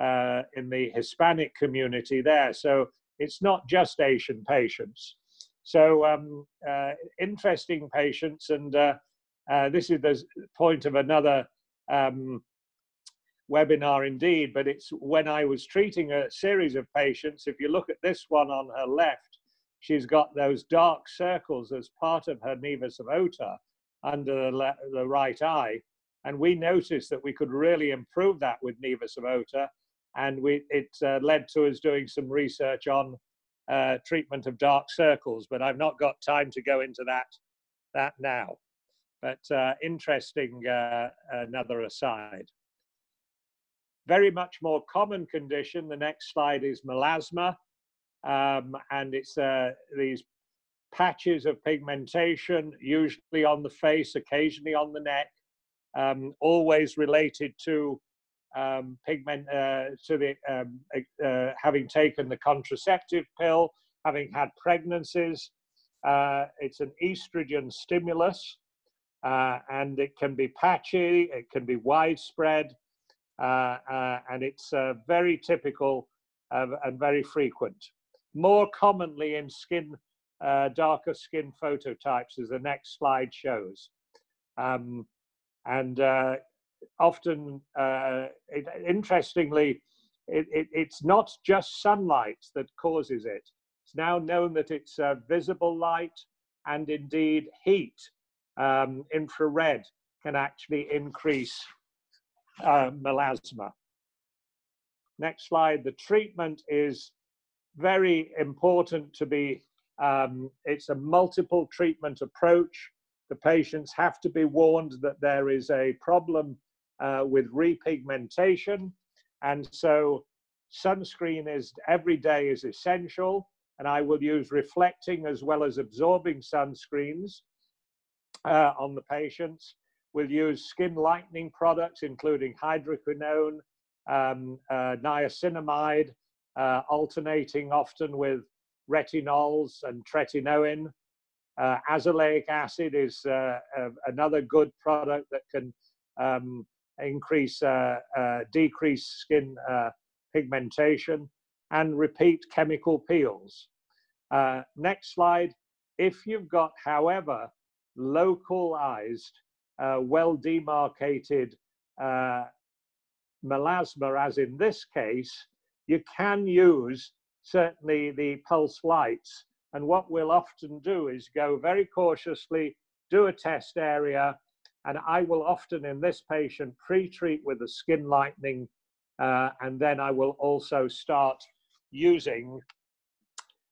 uh, in the Hispanic community there. So it's not just Asian patients. So um, uh, interesting patients, and uh, uh, this is the point of another um, webinar indeed, but it's when I was treating a series of patients. If you look at this one on her left, she's got those dark circles as part of her nevus of Ota under the, the right eye. And we noticed that we could really improve that with nevus of Ota. And we, it uh, led to us doing some research on uh, treatment of dark circles, but I've not got time to go into that, that now. But uh, interesting, uh, another aside. Very much more common condition, the next slide is melasma, um, and it's uh, these patches of pigmentation, usually on the face, occasionally on the neck, um, always related to um, pigment uh, to the um, uh, having taken the contraceptive pill, having had pregnancies. Uh, it's an estrogen stimulus, uh, and it can be patchy, it can be widespread, uh, uh, and it's very typical and very frequent. More commonly in skin, darker skin phototypes, as the next slide shows. Um, and often, uh, it, interestingly, it, it, it's not just sunlight that causes it. It's now known that it's uh, visible light and indeed heat, um, infrared, can actually increase uh, melasma. Next slide. The treatment is very important to be, um, it's a multiple treatment approach. The patients have to be warned that there is a problem uh, with repigmentation. And so sunscreen is every day is essential. And I will use reflecting as well as absorbing sunscreens uh, on the patients. We'll use skin lightening products, including hydroquinone, um, uh, niacinamide, uh, alternating often with retinols and tretinoin. Uh, azelaic acid is uh, another good product that can um, increase, uh, uh, decrease skin uh, pigmentation, and repeat chemical peels. next slide. If you've got, however, localized, well demarcated melasma, as in this case, you can use certainly the pulse lights. And what we'll often do is go very cautiously, do a test area, and I will often in this patient pre-treat with a skin lightening, uh, and then I will also start using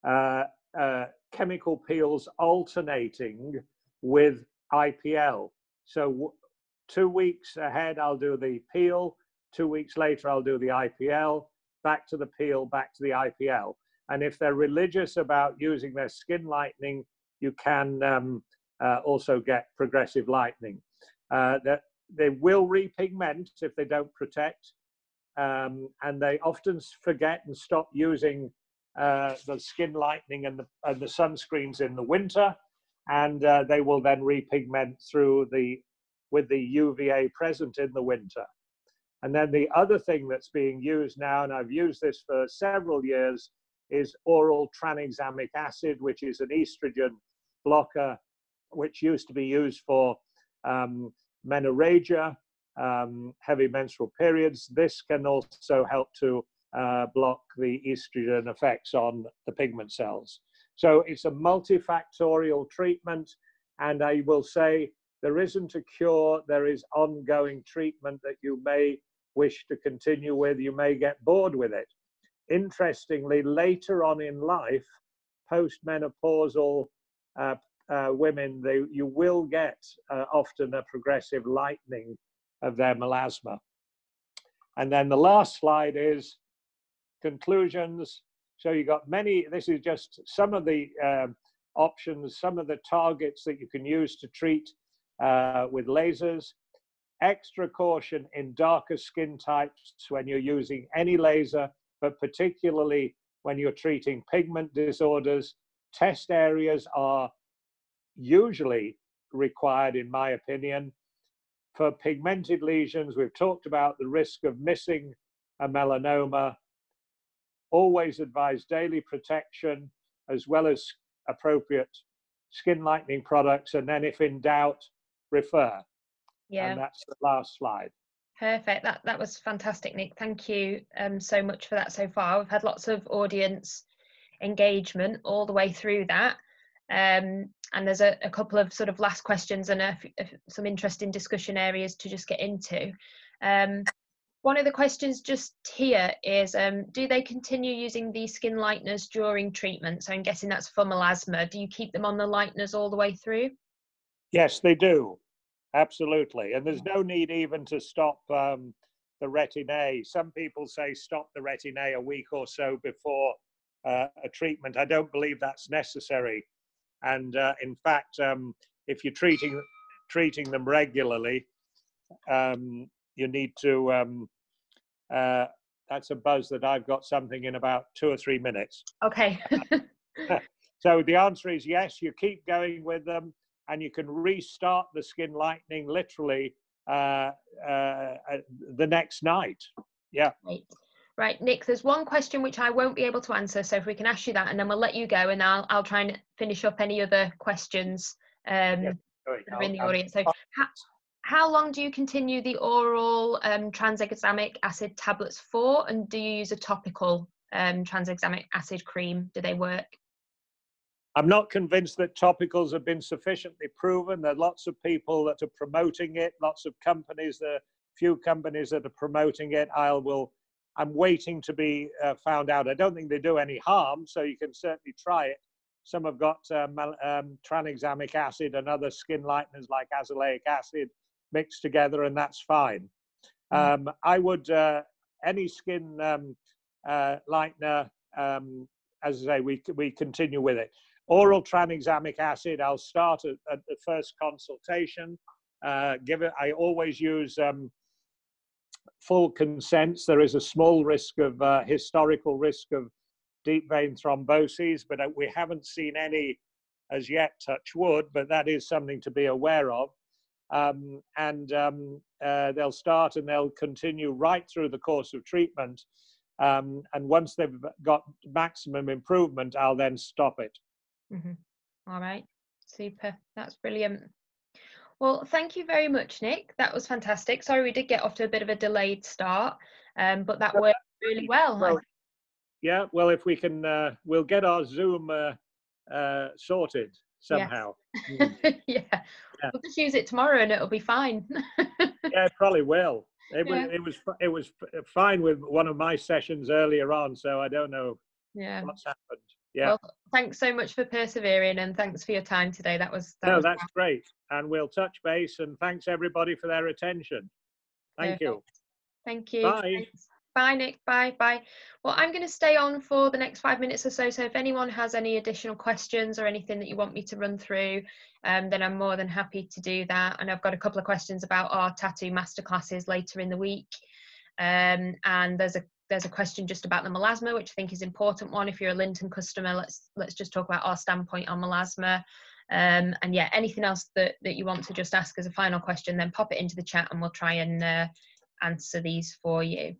uh, uh, chemical peels alternating with IPL. So two weeks ahead, I'll do the peel. Two weeks later, I'll do the IPL. Back to the peel, back to the IPL. And if they're religious about using their skin lightening, you can um, uh, also get progressive lightening uh, that they will repigment if they don't protect, um, and they often forget and stop using uh, the skin lightening and the, and the sunscreens in the winter, and uh, they will then repigment through the with the UVA present in the winter. And then the other thing that's being used now, and I've used this for several years, is oral tranexamic acid, which is an estrogen blocker, which used to be used for um, menorrhagia, um, heavy menstrual periods. This can also help to uh, block the estrogen effects on the pigment cells. So it's a multifactorial treatment, and I will say there isn't a cure, there is ongoing treatment that you may wish to continue with, you may get bored with it. Interestingly, later on in life, postmenopausal uh, uh, women, they, you will get uh, often a progressive lightening of their melasma. And then the last slide is conclusions. So you got many, this is just some of the um, options, some of the targets that you can use to treat uh, with lasers. Extra caution in darker skin types when you're using any laser, but particularly when you're treating pigment disorders. Test areas are usually required, in my opinion. For pigmented lesions, we've talked about the risk of missing a melanoma. Always advise daily protection as well as appropriate skin lightening products. And then, if in doubt, refer. Yeah. And that's the last slide. Perfect. That that was fantastic, Nick. Thank you um, so much for that so far. We've had lots of audience engagement all the way through that. Um, and there's a, a, couple of sort of last questions and a, a, some interesting discussion areas to just get into. Um, one of the questions just here is, um, do they continue using the skin lighteners during treatment? So I'm guessing that's for melasma. Do you keep them on the lighteners all the way through? Yes, they do. Absolutely. And there's no need even to stop um, the retin-A. Some people say stop the retin-A a week or so before uh, a treatment. I don't believe that's necessary. And uh, in fact, um, if you're treating treating them regularly, um, you need to. Um, uh, that's a buzz that I've got something in about two or three minutes. Okay. so the answer is yes. You keep going with them, and you can restart the skin lightening literally uh, uh the next night. Yeah. Right. Right, Nick, there's one question which I won't be able to answer. So if we can ask you that and then we'll let you go and I'll, I'll try and finish up any other questions um, yeah, that are in the audience. So how, how long do you continue the oral um, tranexamic acid tablets for? And do you use a topical um, tranexamic acid cream? Do they work? I'm not convinced that topicals have been sufficiently proven. There are lots of people that are promoting it, lots of companies, there are few companies that are promoting it. I will I'm waiting to be uh, found out. I don't think they do any harm, so you can certainly try it. Some have got um, um, tranexamic acid and other skin lighteners like azelaic acid mixed together, and that's fine. Mm. Um, I would, uh, any skin um, uh, lightener, um, as I say, we, we continue with it. Oral tranexamic acid, I'll start at, at the first consultation. Uh, give it, I always use um, full consents. There is a small risk of uh, historical risk of deep vein thromboses, but uh, we haven't seen any as yet, touch wood, but that is something to be aware of. Um, and um, uh, they'll start and they'll continue right through the course of treatment. Um, and once they've got maximum improvement, I'll then stop it. Mm-hmm. All right, super. That's brilliant. Well, thank you very much, Nick. That was fantastic. Sorry we did get off to a bit of a delayed start, um, but that worked really well. well yeah, well, if we can, uh, we'll get our Zoom uh, uh, sorted somehow. Yes. Mm. yeah. yeah. we'll just use it tomorrow and it'll be fine. yeah, probably will. It yeah. was it was it was fine with one of my sessions earlier on, so I don't know yeah. what's happened. Yeah. Well, thanks so much for persevering and thanks for your time today. That was that no, was that's fun. great. And we'll touch base and thanks everybody for their attention. Thank Perfect. you. Thank you. Bye. Thanks. Bye, Nick. Bye. Bye. Well, I'm going to stay on for the next five minutes or so. So if anyone has any additional questions or anything that you want me to run through, um, then I'm more than happy to do that. And I've got a couple of questions about our tattoo masterclasses later in the week. Um, and there's a there's a question just about the melasma, which I think is important one. If you're a Lynton customer, let's let's just talk about our standpoint on melasma. Um, and yeah, anything else that, that you want to just ask as a final question, then pop it into the chat and we'll try and uh, answer these for you.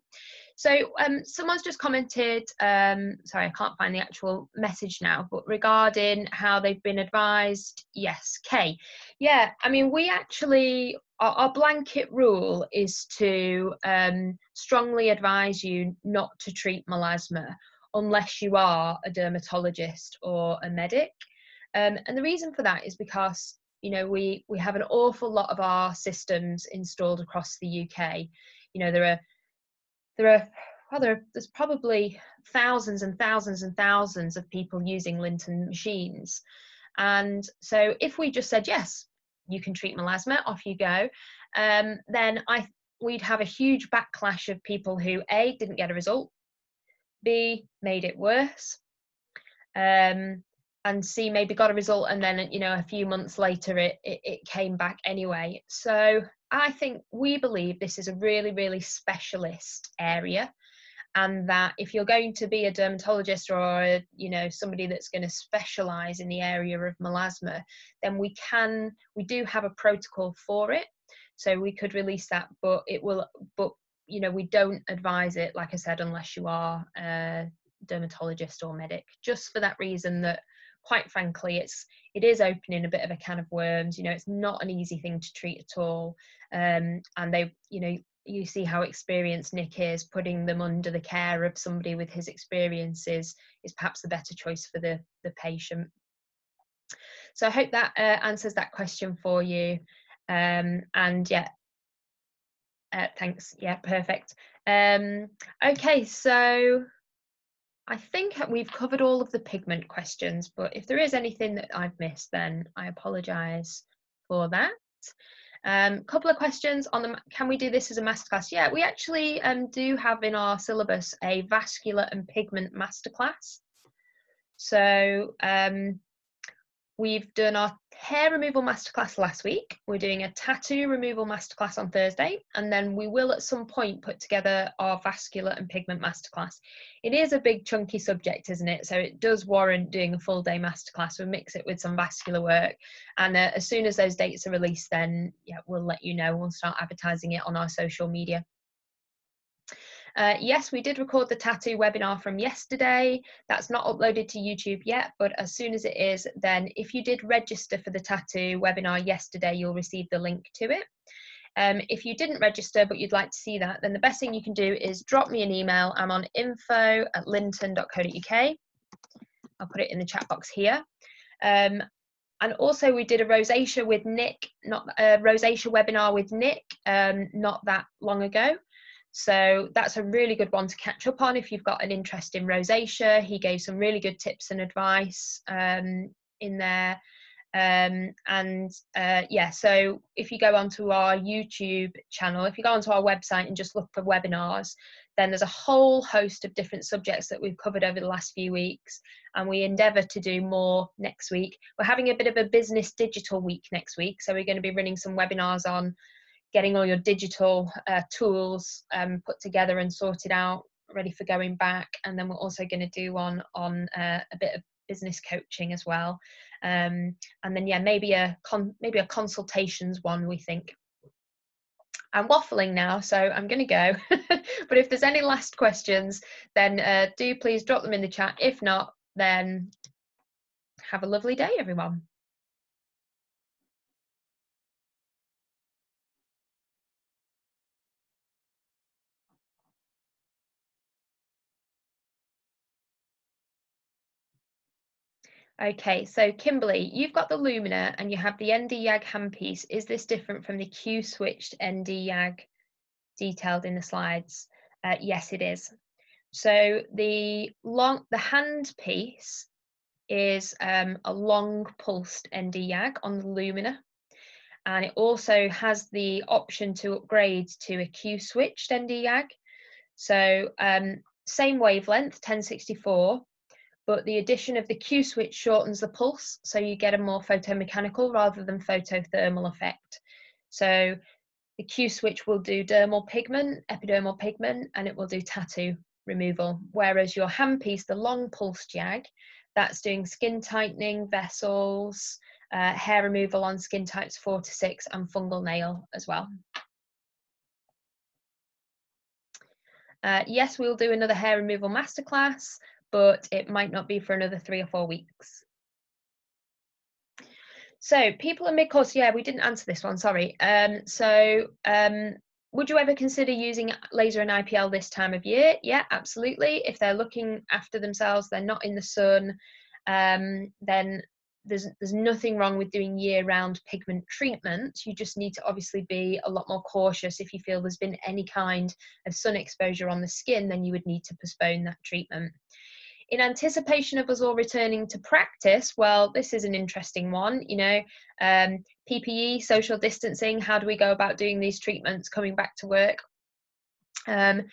So um, someone's just commented, um, sorry, I can't find the actual message now, but regarding how they've been advised, yes, Kay. Yeah, I mean, we actually, our, our blanket rule is to um, strongly advise you not to treat melasma unless you are a dermatologist or a medic. Um, and the reason for that is because you know we we have an awful lot of our systems installed across the UK. You know there are there are well, there, there's probably thousands and thousands and thousands of people using Lynton machines. And so if we just said, yes, you can treat melasma, off you go, um, then I we'd have a huge backlash of people who A, didn't get a result, B, made it worse, um, and see maybe got a result and then, you know, a few months later it, it, it came back anyway. So I think we believe this is a really, really specialist area and that if you're going to be a dermatologist or you know somebody that's going to specialize in the area of melasma then we can we do have a protocol for it so we could release that but it will but you know we don't advise it like i said unless you are a dermatologist or medic just for that reason that quite frankly it's it is opening a bit of a can of worms you know it's not an easy thing to treat at all. Um, and they you know you see how experienced nick is putting them under the care of somebody with his experiences is perhaps the better choice for the the patient. So i hope that uh, answers that question for you. Um, and yeah. Uh, thanks. Yeah perfect. Um, okay so I think we've covered all of the pigment questions, but if there is anything that I've missed, then I apologise for that. A um, couple of questions on the, can we do this as a masterclass? Yeah, we actually um, do have in our syllabus a vascular and pigment masterclass. So um, We've done our hair removal masterclass last week. We're doing a tattoo removal masterclass on Thursday, and then we will at some point put together our vascular and pigment masterclass. It is a big chunky subject, isn't it? So it does warrant doing a full day masterclass. We'll mix it with some vascular work, and uh, as soon as those dates are released, then yeah, we'll let you know. We'll start advertising it on our social media. Uh, yes, we did record the tattoo webinar from yesterday. That's not uploaded to YouTube yet, but as soon as it is, then if you did register for the tattoo webinar yesterday, you'll receive the link to it. Um, if you didn't register but you'd like to see that, then the best thing you can do is drop me an email. I'm on info at lynton.co.uk. I'll put it in the chat box here. Um, and also we did a rosacea with Nick, not a rosacea webinar with Nick, um, not that long ago. So that's a really good one to catch up on if you've got an interest in rosacea. He gave some really good tips and advice um, in there. Um, and uh, yeah, so if you go onto our YouTube channel, if you go onto our website and just look for webinars, then there's a whole host of different subjects that we've covered over the last few weeks, and we endeavour to do more next week. We're having a bit of a business digital week next week, so we're going to be running some webinars on getting all your digital uh, tools um, put together and sorted out, ready for going back. And then we're also going to do one on uh, a bit of business coaching as well. Um, and then yeah, maybe a con- maybe a consultations one. We think. I'm waffling now, so I'm going to go. but if there's any last questions, then uh, do please drop them in the chat. If not, then have a lovely day, everyone. Okay, so Kimberly, you've got the Lumina and you have the ND YAG handpiece. Is this different from the Q switched ND YAG detailed in the slides? Uh, yes, it is. So the long the handpiece is um, a long pulsed ND YAG on the Lumina, and it also has the option to upgrade to a Q switched ND YAG. So um, same wavelength, 1064, but the addition of the Q switch shortens the pulse, so you get a more photomechanical rather than photothermal effect. So the Q switch will do dermal pigment, epidermal pigment, and it will do tattoo removal, whereas your handpiece, the long pulse YAG, that's doing skin tightening, vessels, uh, hair removal on skin types four to six, and fungal nail as well. Uh, yes, we'll do another hair removal masterclass, but it might not be for another three or four weeks. So people in mid-course, yeah, we didn't answer this one, sorry. Um, so um, would you ever consider using laser and IPL this time of year? Yeah, absolutely. If they're looking after themselves, they're not in the sun, um, then there's there's nothing wrong with doing year-round pigment treatment. You just need to obviously be a lot more cautious. If you feel there's been any kind of sun exposure on the skin, then you would need to postpone that treatment. In anticipation of us all returning to practice, well, this is an interesting one. You know, um, PPE, social distancing. How do we go about doing these treatments coming back to work? Um,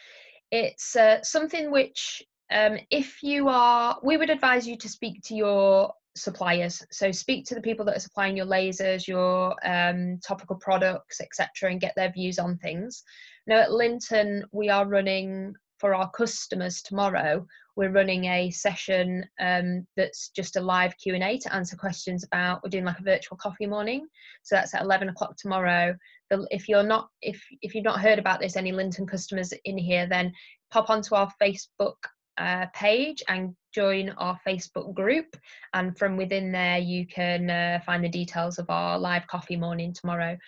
it's uh, something which um, if you are, we would advise you to speak to your suppliers. So speak to the people that are supplying your lasers, your um, topical products, etc., and get their views on things. Now at Lynton, we are running for our customers tomorrow. We're running a session um, that's just a live Q and A to answer questions about. We're doing like a virtual coffee morning, so that's at eleven o'clock tomorrow. If you're not, if if you've not heard about this, any Lynton customers in here, then pop onto our Facebook uh, page and join our Facebook group. And from within there, you can uh, find the details of our live coffee morning tomorrow.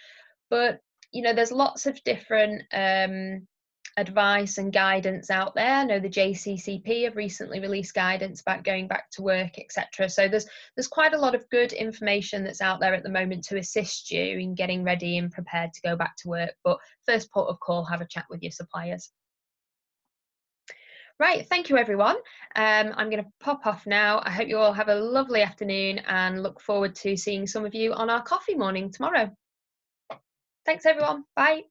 But you know, there's lots of different um, advice and guidance out there. I know the JCCP have recently released guidance about going back to work, etc. So there's there's quite a lot of good information that's out there at the moment to assist you in getting ready and prepared to go back to work. But first port of call, have a chat with your suppliers. Right, thank you everyone. Um, I'm going to pop off now. I hope you all have a lovely afternoon and look forward to seeing some of you on our coffee morning tomorrow. Thanks everyone. Bye.